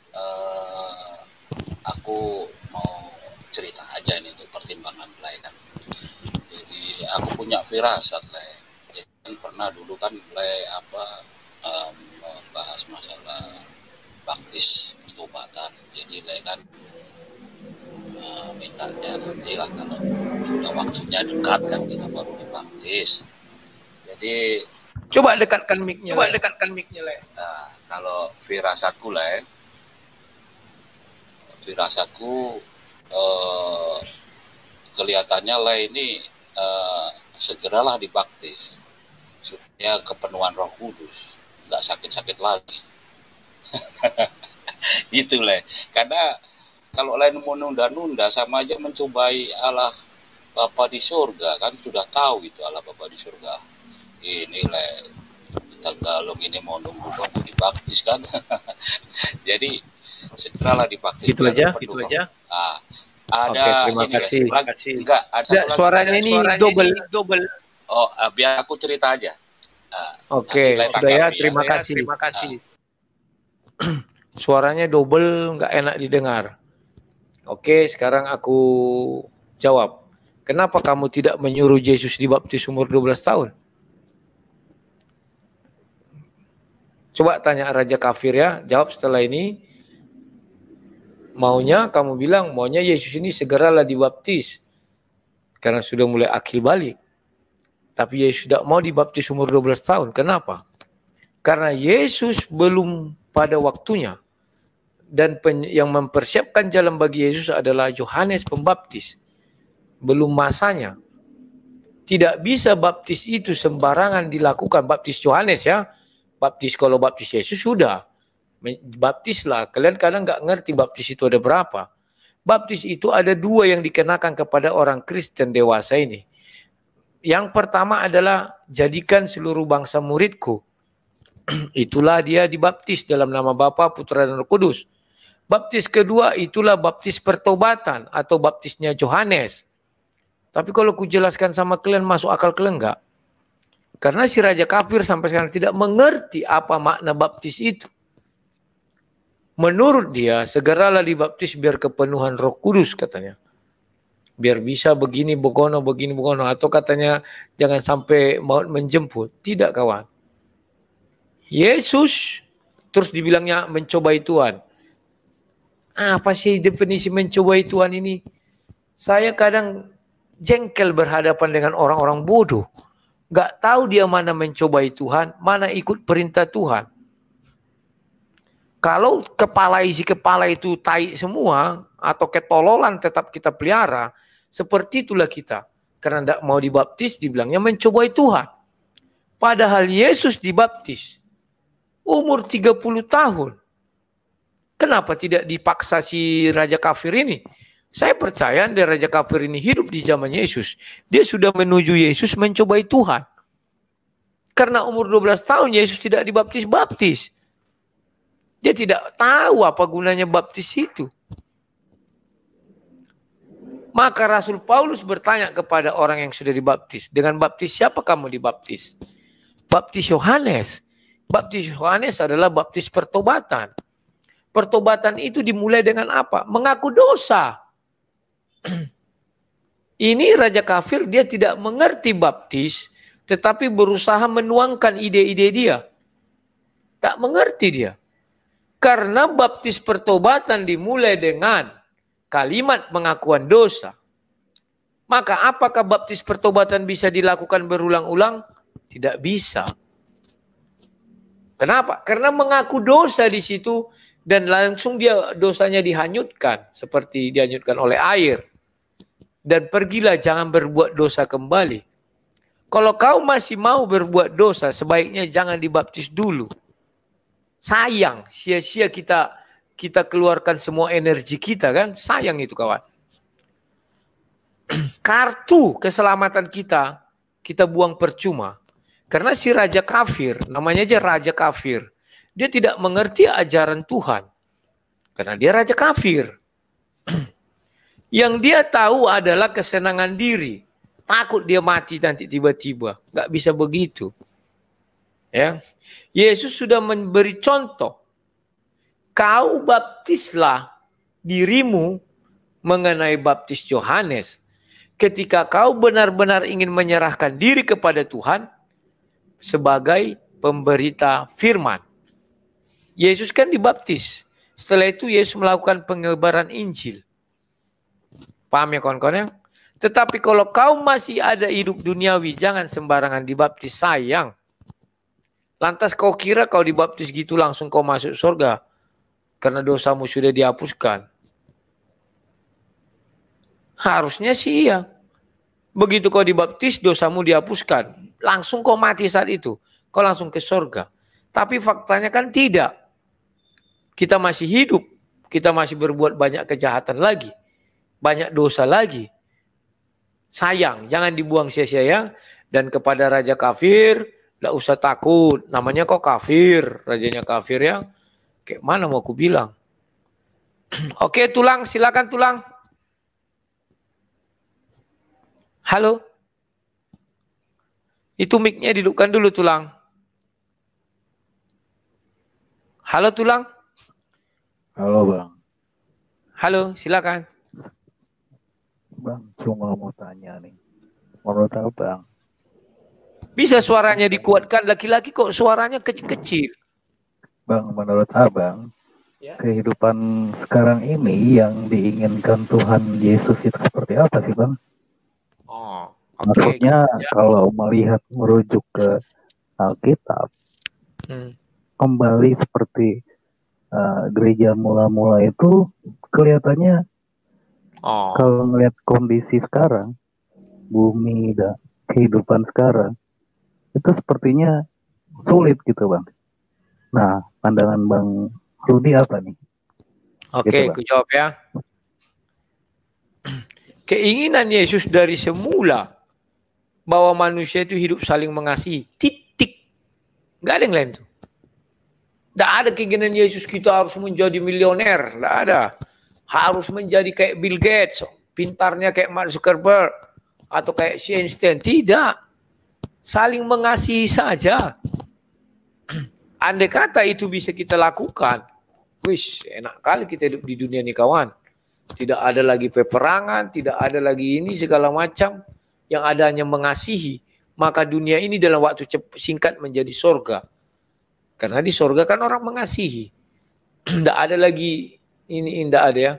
Uh, aku mau cerita aja ini untuk pertimbangan lah kan. Jadi aku punya firasat lah jadi kan pernah dulu kan mulai apa um, membahas masalah baktis pertobatan jadi le kan uh, mintanya nanti lah kalau sudah waktunya dekat kan kita baru dibaptis. Jadi coba dekatkan mic-nya coba dekatkan mic-nya le nah, kalau firasatku le firasatku uh, kelihatannya le ini uh, segeralah dibaptis supaya kepenuhan Roh Kudus nggak sakit-sakit lagi. Itu lah karena kalau lain mau nunda-nunda sama aja mencobai Allah Bapa di surga kan sudah tahu itu Allah Bapa di surga. Ini lah kita galung ini mau nunggu nunggu dibaptis kan? Jadi segeralah dibaptis itu aja itu aja nah, ada Oke, terima ini kasih. ya, lagi, enggak ada Enggak, satu lagi. suaranya ini double double. oh uh, biar aku cerita aja Uh, Oke, lain sudah ya. tanggapi Terima ya. kasih. Terima kasih. Suaranya double, nggak enak didengar. Oke, sekarang aku jawab. Kenapa kamu tidak menyuruh Yesus dibaptis umur 12 tahun? Coba tanya Raja Kafir ya, jawab setelah ini. Maunya kamu bilang, maunya Yesus ini segeralah dibaptis. Karena sudah mulai akil balik. Tapi Yesus tidak mau dibaptis umur 12 tahun. Kenapa? Karena Yesus belum pada waktunya. Dan yang mempersiapkan jalan bagi Yesus adalah Yohanes Pembaptis. Belum masanya. Tidak bisa baptis itu sembarangan dilakukan. Baptis Yohanes ya. Baptis kalau baptis Yesus sudah. Baptislah. Kalian kadang nggak ngerti baptis itu ada berapa. Baptis itu ada dua yang dikenakan kepada orang Kristen dewasa ini. Yang pertama adalah jadikan seluruh bangsa muridku. itulah dia dibaptis dalam nama Bapa, Putra dan Roh Kudus. Baptis kedua itulah baptis pertobatan atau baptisnya Yohanes. Tapi kalau ku jelaskan sama kalian masuk akal kalian enggak? Karena si Raja Kafir sampai sekarang tidak mengerti apa makna baptis itu. Menurut dia, segeralah dibaptis biar kepenuhan roh kudus katanya. Biar bisa begini begono begini begono. Atau katanya jangan sampai maut menjemput. Tidak kawan. Yesus terus dibilangnya mencobai Tuhan. Apa sih definisi mencobai Tuhan ini? Saya kadang jengkel berhadapan dengan orang-orang bodoh. Nggak tahu dia mana mencobai Tuhan mana ikut perintah Tuhan kalau kepala isi kepala itu tai semua atau ketololan tetap kita pelihara, seperti itulah kita. Karena tidak mau dibaptis, dibilangnya mencobai Tuhan. Padahal Yesus dibaptis. Umur 30 tahun. Kenapa tidak dipaksa si Raja Kafir ini? Saya percaya dari Raja Kafir ini hidup di zaman Yesus. Dia sudah menuju Yesus mencobai Tuhan. Karena umur 12 tahun Yesus tidak dibaptis-baptis. Dia tidak tahu apa gunanya baptis itu. Maka Rasul Paulus bertanya kepada orang yang sudah dibaptis, dengan baptis siapa kamu dibaptis? Baptis Yohanes. Baptis Yohanes adalah baptis pertobatan. Pertobatan itu dimulai dengan apa? Mengaku dosa. Ini Raja Kafir dia tidak mengerti baptis, tetapi berusaha menuangkan ide-ide dia. Tak mengerti dia. Karena baptis pertobatan dimulai dengan kalimat pengakuan dosa. Maka apakah baptis pertobatan bisa dilakukan berulang-ulang? Tidak bisa. Kenapa? Karena mengaku dosa di situ dan langsung dia dosanya dihanyutkan seperti dihanyutkan oleh air. Dan pergilah jangan berbuat dosa kembali. Kalau kau masih mau berbuat dosa, sebaiknya jangan dibaptis dulu. Sayang, sia-sia kita kita keluarkan semua energi kita kan, sayang itu kawan. Kartu keselamatan kita kita buang percuma. Karena si raja kafir, namanya aja raja kafir, dia tidak mengerti ajaran Tuhan. Karena dia raja kafir. Yang dia tahu adalah kesenangan diri. Takut dia mati nanti tiba-tiba. Gak bisa begitu. Ya, Yesus sudah memberi contoh. Kau baptislah dirimu mengenai baptis Yohanes. Ketika kau benar-benar ingin menyerahkan diri kepada Tuhan, sebagai pemberita firman. Yesus kan dibaptis. Setelah itu Yesus melakukan penyebaran Injil. Paham ya kawan-kawan ya? Tetapi kalau kau masih ada hidup duniawi, jangan sembarangan dibaptis. Sayang. Lantas kau kira kau dibaptis gitu langsung kau masuk surga. Karena dosamu sudah dihapuskan. Harusnya sih iya. Begitu kau dibaptis, dosamu dihapuskan. Langsung kau mati saat itu. Kau langsung ke surga. Tapi faktanya kan tidak. Kita masih hidup. Kita masih berbuat banyak kejahatan lagi. Banyak dosa lagi. Sayang, jangan dibuang sia-sia ya. Dan kepada raja kafir, tidak usah takut. Namanya kok kafir. Rajanya kafir ya. Kayak mana mau aku bilang? Oke, tulang, silakan tulang. Halo? Itu mic-nya didukkan dulu tulang. Halo tulang? Halo bang. Halo, silakan. Bang, cuma mau tanya nih. Menurut abang. Bisa suaranya dikuatkan laki-laki kok suaranya kecil-kecil. Bang, menurut abang, ya? kehidupan sekarang ini yang diinginkan Tuhan Yesus itu seperti apa sih bang? Oh, okay. Maksudnya ya. kalau melihat merujuk ke Alkitab, hmm. kembali seperti uh, gereja mula-mula itu kelihatannya oh. kalau melihat kondisi sekarang, bumi dan kehidupan sekarang, itu sepertinya sulit gitu bang. Nah, pandangan bang Rudi apa nih? Oke, okay, gitu, aku jawab ya keinginan Yesus dari semula bahwa manusia itu hidup saling mengasihi. Titik. Gak ada yang lain tuh. Gak ada keinginan Yesus kita harus menjadi milioner. Gak ada. Harus menjadi kayak Bill Gates. Pintarnya kayak Mark Zuckerberg. Atau kayak Einstein. Tidak. Saling mengasihi saja. Andai kata itu bisa kita lakukan. Wis, enak kali kita hidup di dunia ini kawan. Tidak ada lagi peperangan, tidak ada lagi ini segala macam. Yang adanya mengasihi. Maka dunia ini dalam waktu singkat menjadi sorga. Karena di sorga kan orang mengasihi. Tidak ada lagi ini tidak ada ya.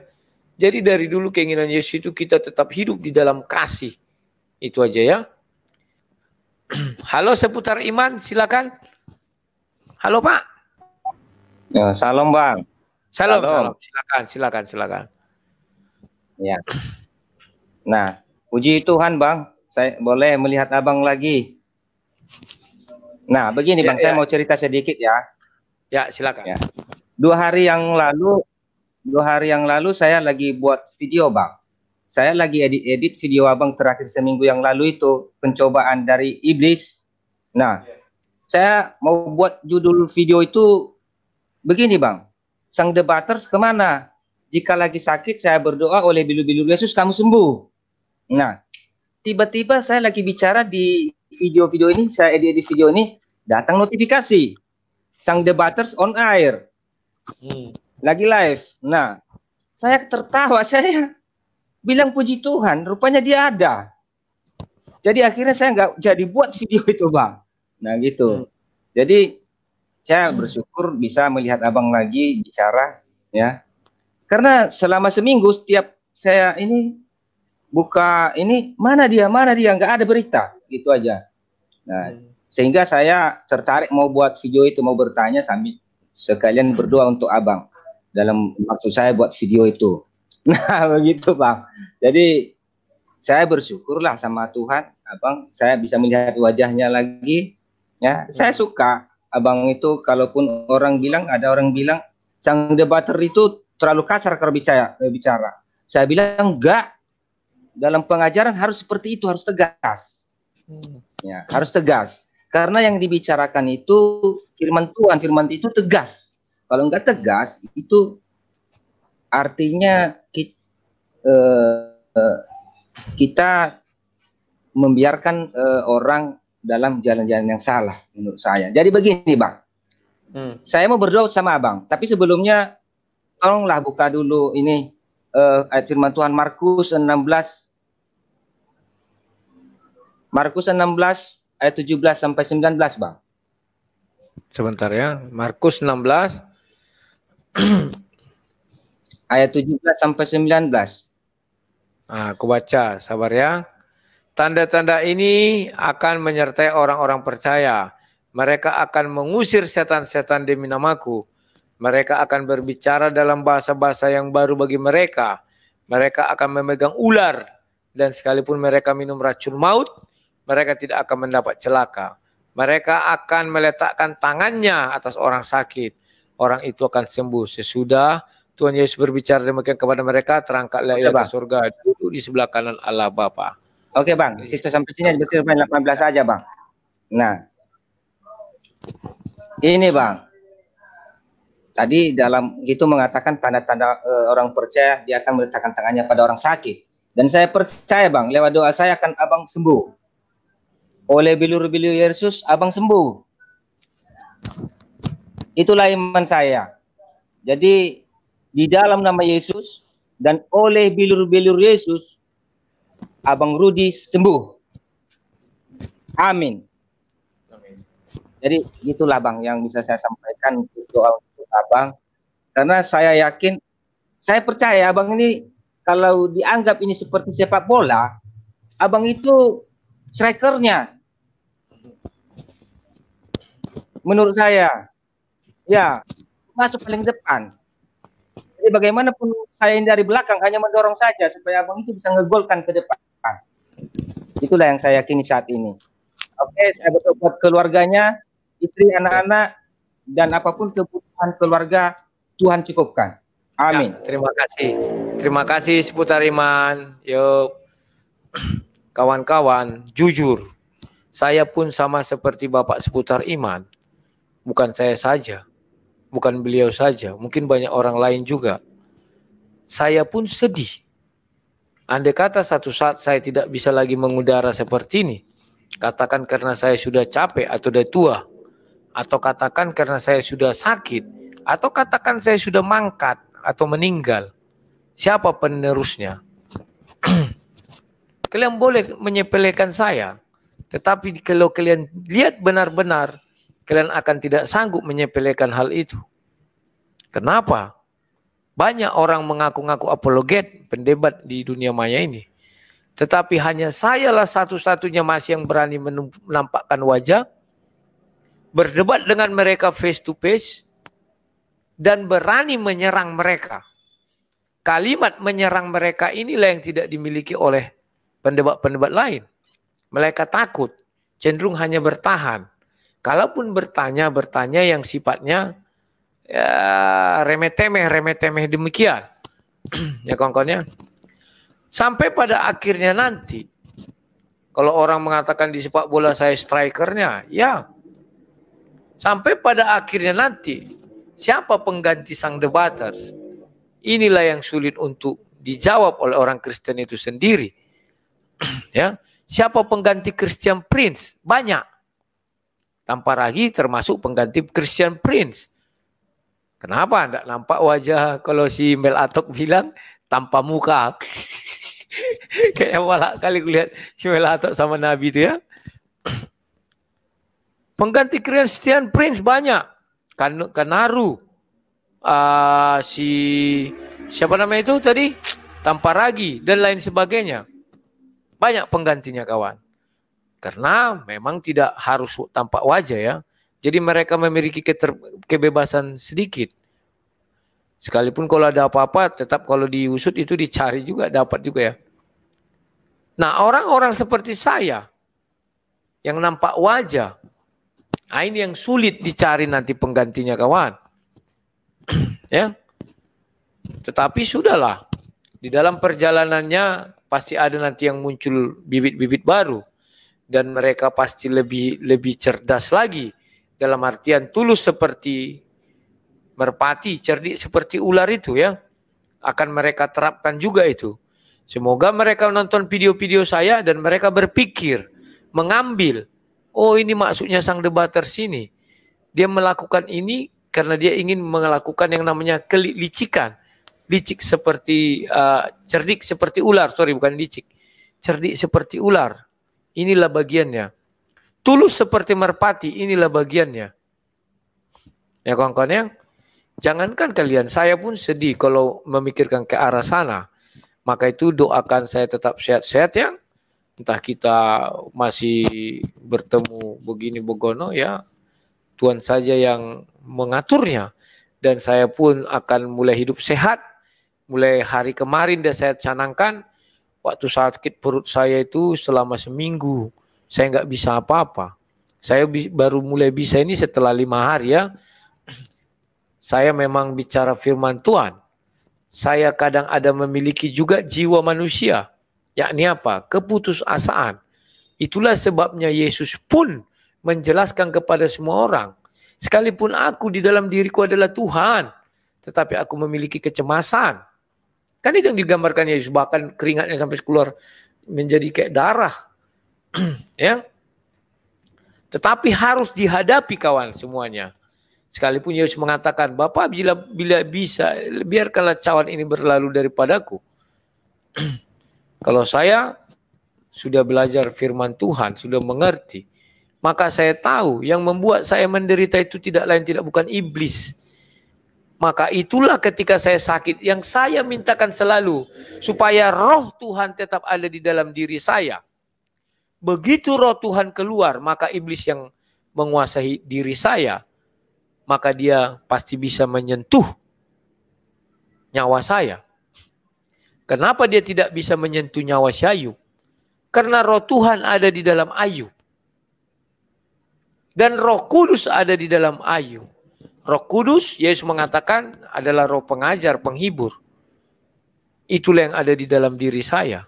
Jadi dari dulu keinginan Yesus itu kita tetap hidup di dalam kasih. Itu aja ya. Halo seputar iman, silakan. Halo Pak. Ya, salam Bang. Salam, salam. Silakan, silakan, silakan. Ya. Nah, puji Tuhan Bang, saya boleh melihat Abang lagi. Nah, begini ya, Bang, ya. saya mau cerita sedikit ya. Ya, silakan. Ya. Dua hari yang lalu, dua hari yang lalu saya lagi buat video Bang. Saya lagi edit-edit video Abang terakhir seminggu yang lalu itu pencobaan dari iblis. Nah, saya mau buat judul video itu begini Bang. Sang debaters ke mana? jika lagi sakit saya berdoa oleh bilu-bilu Yesus kamu sembuh. Nah, tiba-tiba saya lagi bicara di video-video ini, saya edit di video ini, datang notifikasi. Sang debaters on air. Hmm. Lagi live. Nah, saya tertawa, saya bilang puji Tuhan, rupanya dia ada. Jadi akhirnya saya nggak jadi buat video itu, Bang. Nah, gitu. Hmm. Jadi saya bersyukur bisa melihat Abang lagi bicara ya karena selama seminggu setiap saya ini buka ini mana dia mana dia nggak ada berita gitu aja. Nah hmm. sehingga saya tertarik mau buat video itu mau bertanya sambil sekalian berdoa untuk abang dalam maksud saya buat video itu. Nah begitu bang. Jadi saya bersyukurlah sama Tuhan abang saya bisa melihat wajahnya lagi. Ya saya hmm. suka abang itu kalaupun orang bilang ada orang bilang sang debater itu terlalu kasar kalau bicara, eh, bicara. Saya bilang enggak. Dalam pengajaran harus seperti itu, harus tegas. Hmm. Ya, harus tegas. Karena yang dibicarakan itu firman Tuhan, firman itu tegas. Kalau enggak tegas, itu artinya kita, uh, kita membiarkan uh, orang dalam jalan-jalan yang salah menurut saya. Jadi begini, Bang. Hmm. Saya mau berdoa sama Abang, tapi sebelumnya tolonglah buka dulu ini uh, ayat firman Tuhan Markus 16 Markus 16 ayat 17 sampai 19, Bang. Sebentar ya. Markus 16 ayat 17 sampai 19. Nah, aku baca, sabar ya. Tanda-tanda ini akan menyertai orang-orang percaya. Mereka akan mengusir setan-setan demi namaku. Mereka akan berbicara dalam bahasa-bahasa yang baru bagi mereka. Mereka akan memegang ular. Dan sekalipun mereka minum racun maut, mereka tidak akan mendapat celaka. Mereka akan meletakkan tangannya atas orang sakit. Orang itu akan sembuh. Sesudah Tuhan Yesus berbicara demikian kepada mereka, terangkatlah ia ke surga, duduk di sebelah kanan Allah Bapa. Oke bang, situ sampai sini betul 18 aja bang. Nah, ini bang, tadi dalam itu mengatakan tanda-tanda uh, orang percaya dia akan meletakkan tangannya pada orang sakit. Dan saya percaya bang, lewat doa saya akan abang sembuh. Oleh bilur-bilur Yesus, abang sembuh. Itulah iman saya. Jadi di dalam nama Yesus dan oleh bilur-bilur Yesus, Abang Rudi sembuh. Amin. Jadi itulah Bang yang bisa saya sampaikan doa untuk Abang. Karena saya yakin, saya percaya Abang ini kalau dianggap ini seperti sepak bola, Abang itu strikernya. Menurut saya, ya masuk paling depan. Jadi bagaimanapun saya ini dari belakang hanya mendorong saja supaya abang itu bisa ngegolkan ke depan. Itulah yang saya yakini saat ini. Oke, saya berdoa buat keluarganya, istri, anak-anak, dan apa pun kebutuhan keluarga, Tuhan cukupkan. Amin. Ya, terima kasih. Terima kasih seputar iman. Yuk, kawan-kawan, jujur. Saya pun sama seperti Bapak seputar iman. Bukan saya saja. Bukan beliau saja. Mungkin banyak orang lain juga. Saya pun sedih Andai kata satu saat saya tidak bisa lagi mengudara seperti ini, katakan karena saya sudah capek atau sudah tua, atau katakan karena saya sudah sakit, atau katakan saya sudah mangkat atau meninggal, siapa penerusnya? kalian boleh menyepelekan saya, tetapi kalau kalian lihat benar-benar, kalian akan tidak sanggup menyepelekan hal itu. Kenapa? Banyak orang mengaku-ngaku apologet, pendebat di dunia maya ini. Tetapi hanya sayalah satu-satunya masih yang berani menampakkan wajah, berdebat dengan mereka face to face, dan berani menyerang mereka. Kalimat menyerang mereka inilah yang tidak dimiliki oleh pendebat-pendebat lain. Mereka takut, cenderung hanya bertahan. Kalaupun bertanya, bertanya yang sifatnya ya remeh temeh remeh temeh demikian. Ya kawan-kawannya. Sampai pada akhirnya nanti kalau orang mengatakan di sepak bola saya strikernya ya. Sampai pada akhirnya nanti siapa pengganti sang debaters inilah yang sulit untuk dijawab oleh orang Kristen itu sendiri. Ya siapa pengganti Christian Prince? Banyak tanpa lagi termasuk pengganti Christian Prince Kenapa tidak nampak wajah kalau si Mel Atok bilang tanpa muka? Kayak malah kali lihat si Mel Atok sama Nabi itu ya. Pengganti Christian Prince banyak. Kan Kanaru. Uh, si siapa namanya itu tadi? Tanpa Ragi dan lain sebagainya. Banyak penggantinya kawan. Karena memang tidak harus tampak wajah ya. Jadi mereka memiliki keter, kebebasan sedikit. Sekalipun kalau ada apa-apa, tetap kalau diusut itu dicari juga, dapat juga ya. Nah orang-orang seperti saya, yang nampak wajah, nah ini yang sulit dicari nanti penggantinya kawan. ya, Tetapi sudahlah, di dalam perjalanannya pasti ada nanti yang muncul bibit-bibit baru. Dan mereka pasti lebih lebih cerdas lagi dalam artian tulus seperti merpati, cerdik seperti ular itu ya. Akan mereka terapkan juga itu. Semoga mereka nonton video-video saya dan mereka berpikir, mengambil, oh ini maksudnya sang debater sini. Dia melakukan ini karena dia ingin melakukan yang namanya kelicikan. Licik seperti, uh, cerdik seperti ular, sorry bukan licik. Cerdik seperti ular. Inilah bagiannya. tulus seperti merpati, inilah bagiannya. Ya kawan-kawan yang jangankan kalian, saya pun sedih kalau memikirkan ke arah sana. Maka itu doakan saya tetap sehat-sehat ya. Entah kita masih bertemu begini begono ya. Tuhan saja yang mengaturnya. Dan saya pun akan mulai hidup sehat. Mulai hari kemarin dan saya canangkan. Waktu sakit perut saya itu selama seminggu. Saya nggak bisa apa-apa. Saya baru mulai bisa ini setelah lima hari ya saya memang bicara firman Tuhan. Saya kadang ada memiliki juga jiwa manusia. Yakni apa? Keputusasaan. Itulah sebabnya Yesus pun menjelaskan kepada semua orang. Sekalipun aku di dalam diriku adalah Tuhan. Tetapi aku memiliki kecemasan. Kan itu yang digambarkan Yesus. Bahkan keringatnya sampai keluar menjadi kayak darah. ya. Tetapi harus dihadapi kawan semuanya. Sekalipun Yesus mengatakan, Bapak bila, bila bisa, biarkanlah cawan ini berlalu daripadaku. Kalau saya sudah belajar firman Tuhan, sudah mengerti, maka saya tahu yang membuat saya menderita itu tidak lain tidak bukan iblis. Maka itulah ketika saya sakit yang saya mintakan selalu supaya roh Tuhan tetap ada di dalam diri saya. Begitu roh Tuhan keluar, maka iblis yang menguasai diri saya maka dia pasti bisa menyentuh nyawa saya. Kenapa dia tidak bisa menyentuh nyawa Syayu? Karena roh Tuhan ada di dalam Ayu. Dan roh kudus ada di dalam Ayu. Roh kudus, Yesus mengatakan adalah roh pengajar, penghibur. Itulah yang ada di dalam diri saya.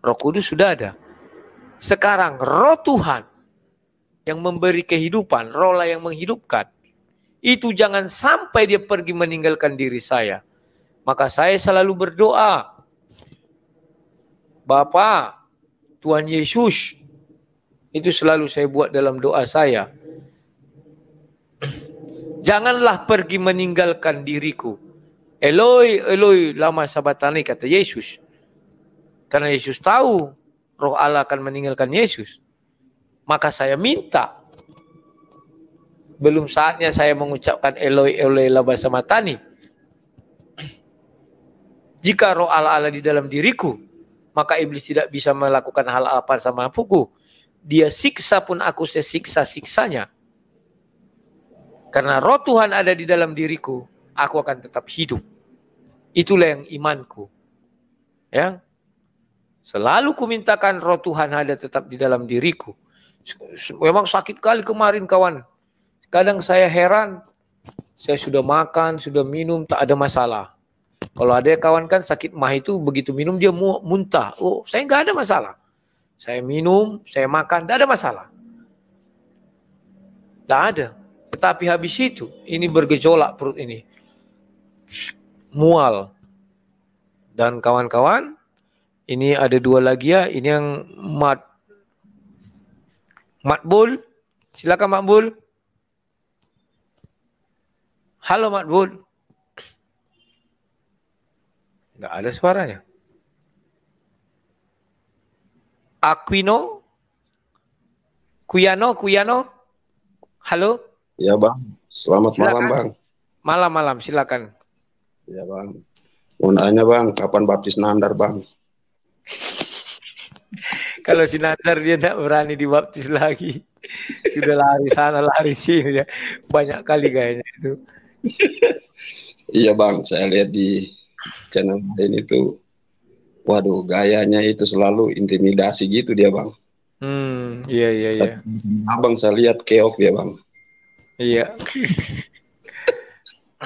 Roh kudus sudah ada. Sekarang roh Tuhan yang memberi kehidupan, roh lah yang menghidupkan itu jangan sampai dia pergi meninggalkan diri saya. Maka saya selalu berdoa. Bapa, Tuhan Yesus, itu selalu saya buat dalam doa saya. Janganlah pergi meninggalkan diriku. Eloi, Eloi, lama sabatani, kata Yesus. Karena Yesus tahu roh Allah akan meninggalkan Yesus. Maka saya minta belum saatnya saya mengucapkan Eloi Eloi labasa matani. Jika roh Allah Allah di dalam diriku, maka iblis tidak bisa melakukan hal apa sama aku. Dia siksa pun aku sesiksa siksanya. Karena roh Tuhan ada di dalam diriku, aku akan tetap hidup. Itulah yang imanku. Ya. Selalu kumintakan roh Tuhan ada tetap di dalam diriku. Memang sakit kali kemarin kawan. Kadang saya heran, saya sudah makan, sudah minum, tak ada masalah. Kalau ada kawan kan sakit mah itu begitu minum dia muntah. Oh, saya nggak ada masalah. Saya minum, saya makan, tidak ada masalah. Tidak ada. Tetapi habis itu, ini bergejolak perut ini. Mual. Dan kawan-kawan, ini ada dua lagi ya. Ini yang mat Matbul. Silakan Matbul. Halo Mak Bud. Enggak ada suaranya. Aquino? Kuyano, Kuyano? Halo? Ya Bang, selamat silakan. malam Bang. Malam-malam, silakan. Ya Bang, mau nanya Bang, kapan baptis Nandar Bang? Kalau si Nandar dia tidak berani dibaptis lagi. Sudah lari sana, lari sini. Ya. Banyak kali kayaknya itu iya bang, saya lihat di channel lain itu, waduh gayanya itu selalu intimidasi gitu dia bang. Hmm, iya iya iya. Abang saya lihat keok dia bang. Iya.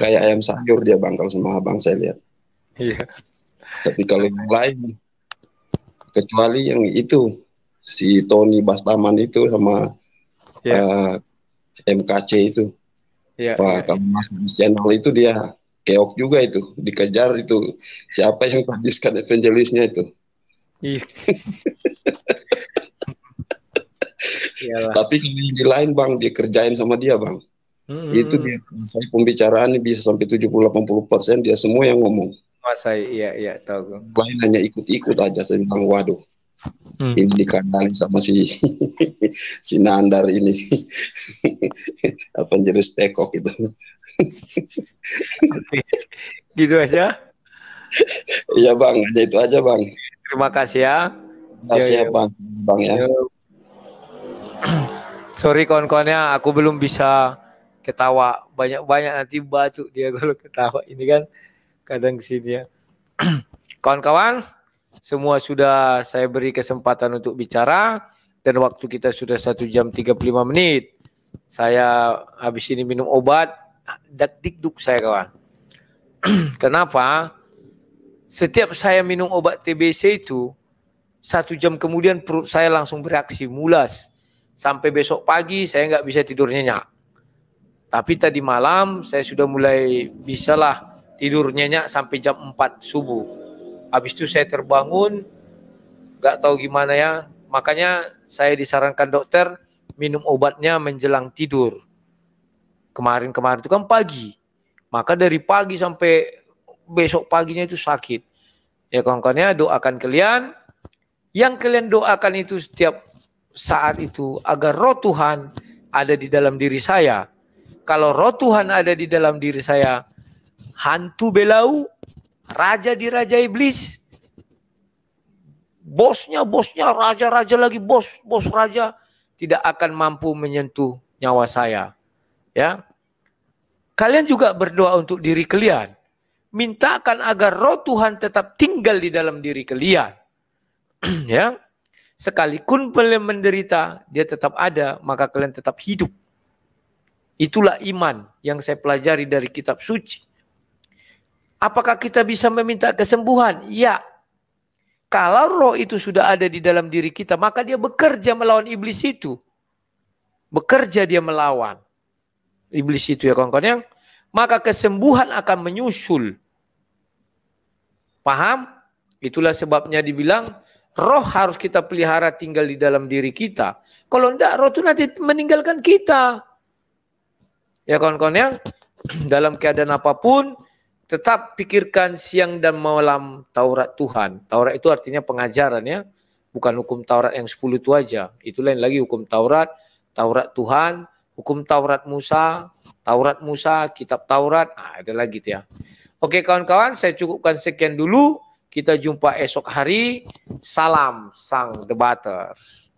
Kayak ayam sayur dia bang kalau sama abang saya lihat. Iya. Tapi kalau yang lain, kecuali yang itu si Tony Bastaman itu sama yeah. uh, MKC itu. Ya, Wah, ya. kalau masuk di channel itu dia keok juga itu, dikejar itu siapa yang habiskan evangelisnya itu. Iya. Tapi kalau di lain bang, dia kerjain sama dia bang. Hmm. Itu dia saya pembicaraan bisa sampai 70-80 persen dia semua yang ngomong. Masai, iya iya tahu. Lain hanya ikut-ikut aja, saya bilang waduh. hmm. ini dikandali sama si si Nandar ini apa jenis pekok itu gitu aja iya bang aja itu aja bang terima kasih ya terima kasih ya, bang bang ya sorry kawan-kawannya aku belum bisa ketawa banyak-banyak nanti batu dia kalau ketawa ini kan kadang sini ya kawan-kawan semua sudah saya beri kesempatan untuk bicara dan waktu kita sudah satu jam 35 menit. Saya habis ini minum obat, dak dikduk saya kawan. Kenapa? Setiap saya minum obat TBC itu, satu jam kemudian perut saya langsung bereaksi mulas. Sampai besok pagi saya nggak bisa tidur nyenyak. Tapi tadi malam saya sudah mulai bisalah tidur nyenyak sampai jam 4 subuh. Habis itu saya terbangun, nggak tahu gimana ya. Makanya saya disarankan dokter minum obatnya menjelang tidur. Kemarin-kemarin itu kan pagi. Maka dari pagi sampai besok paginya itu sakit. Ya kawan-kawannya doakan kalian. Yang kalian doakan itu setiap saat itu agar roh Tuhan ada di dalam diri saya. Kalau roh Tuhan ada di dalam diri saya, hantu belau raja di raja iblis. Bosnya, bosnya, raja-raja lagi, bos, bos raja tidak akan mampu menyentuh nyawa saya. Ya. Kalian juga berdoa untuk diri kalian. Mintakan agar roh Tuhan tetap tinggal di dalam diri kalian. ya. Sekalipun kalian menderita, dia tetap ada, maka kalian tetap hidup. Itulah iman yang saya pelajari dari kitab suci. Apakah kita bisa meminta kesembuhan? Ya. Kalau roh itu sudah ada di dalam diri kita, maka dia bekerja melawan iblis itu. Bekerja dia melawan iblis itu ya kawan-kawan yang maka kesembuhan akan menyusul. Paham? Itulah sebabnya dibilang roh harus kita pelihara tinggal di dalam diri kita. Kalau tidak, roh itu nanti meninggalkan kita. Ya kawan-kawan yang dalam keadaan apa pun, tetap pikirkan siang dan malam Taurat Tuhan. Taurat itu artinya pengajaran ya. Bukan hukum Taurat yang 10 itu aja. Itu lain lagi hukum Taurat, Taurat Tuhan, hukum Taurat Musa, Taurat Musa, kitab Taurat. Nah, ada lagi gitu ya. Oke kawan-kawan, saya cukupkan sekian dulu. Kita jumpa esok hari. Salam sang debaters.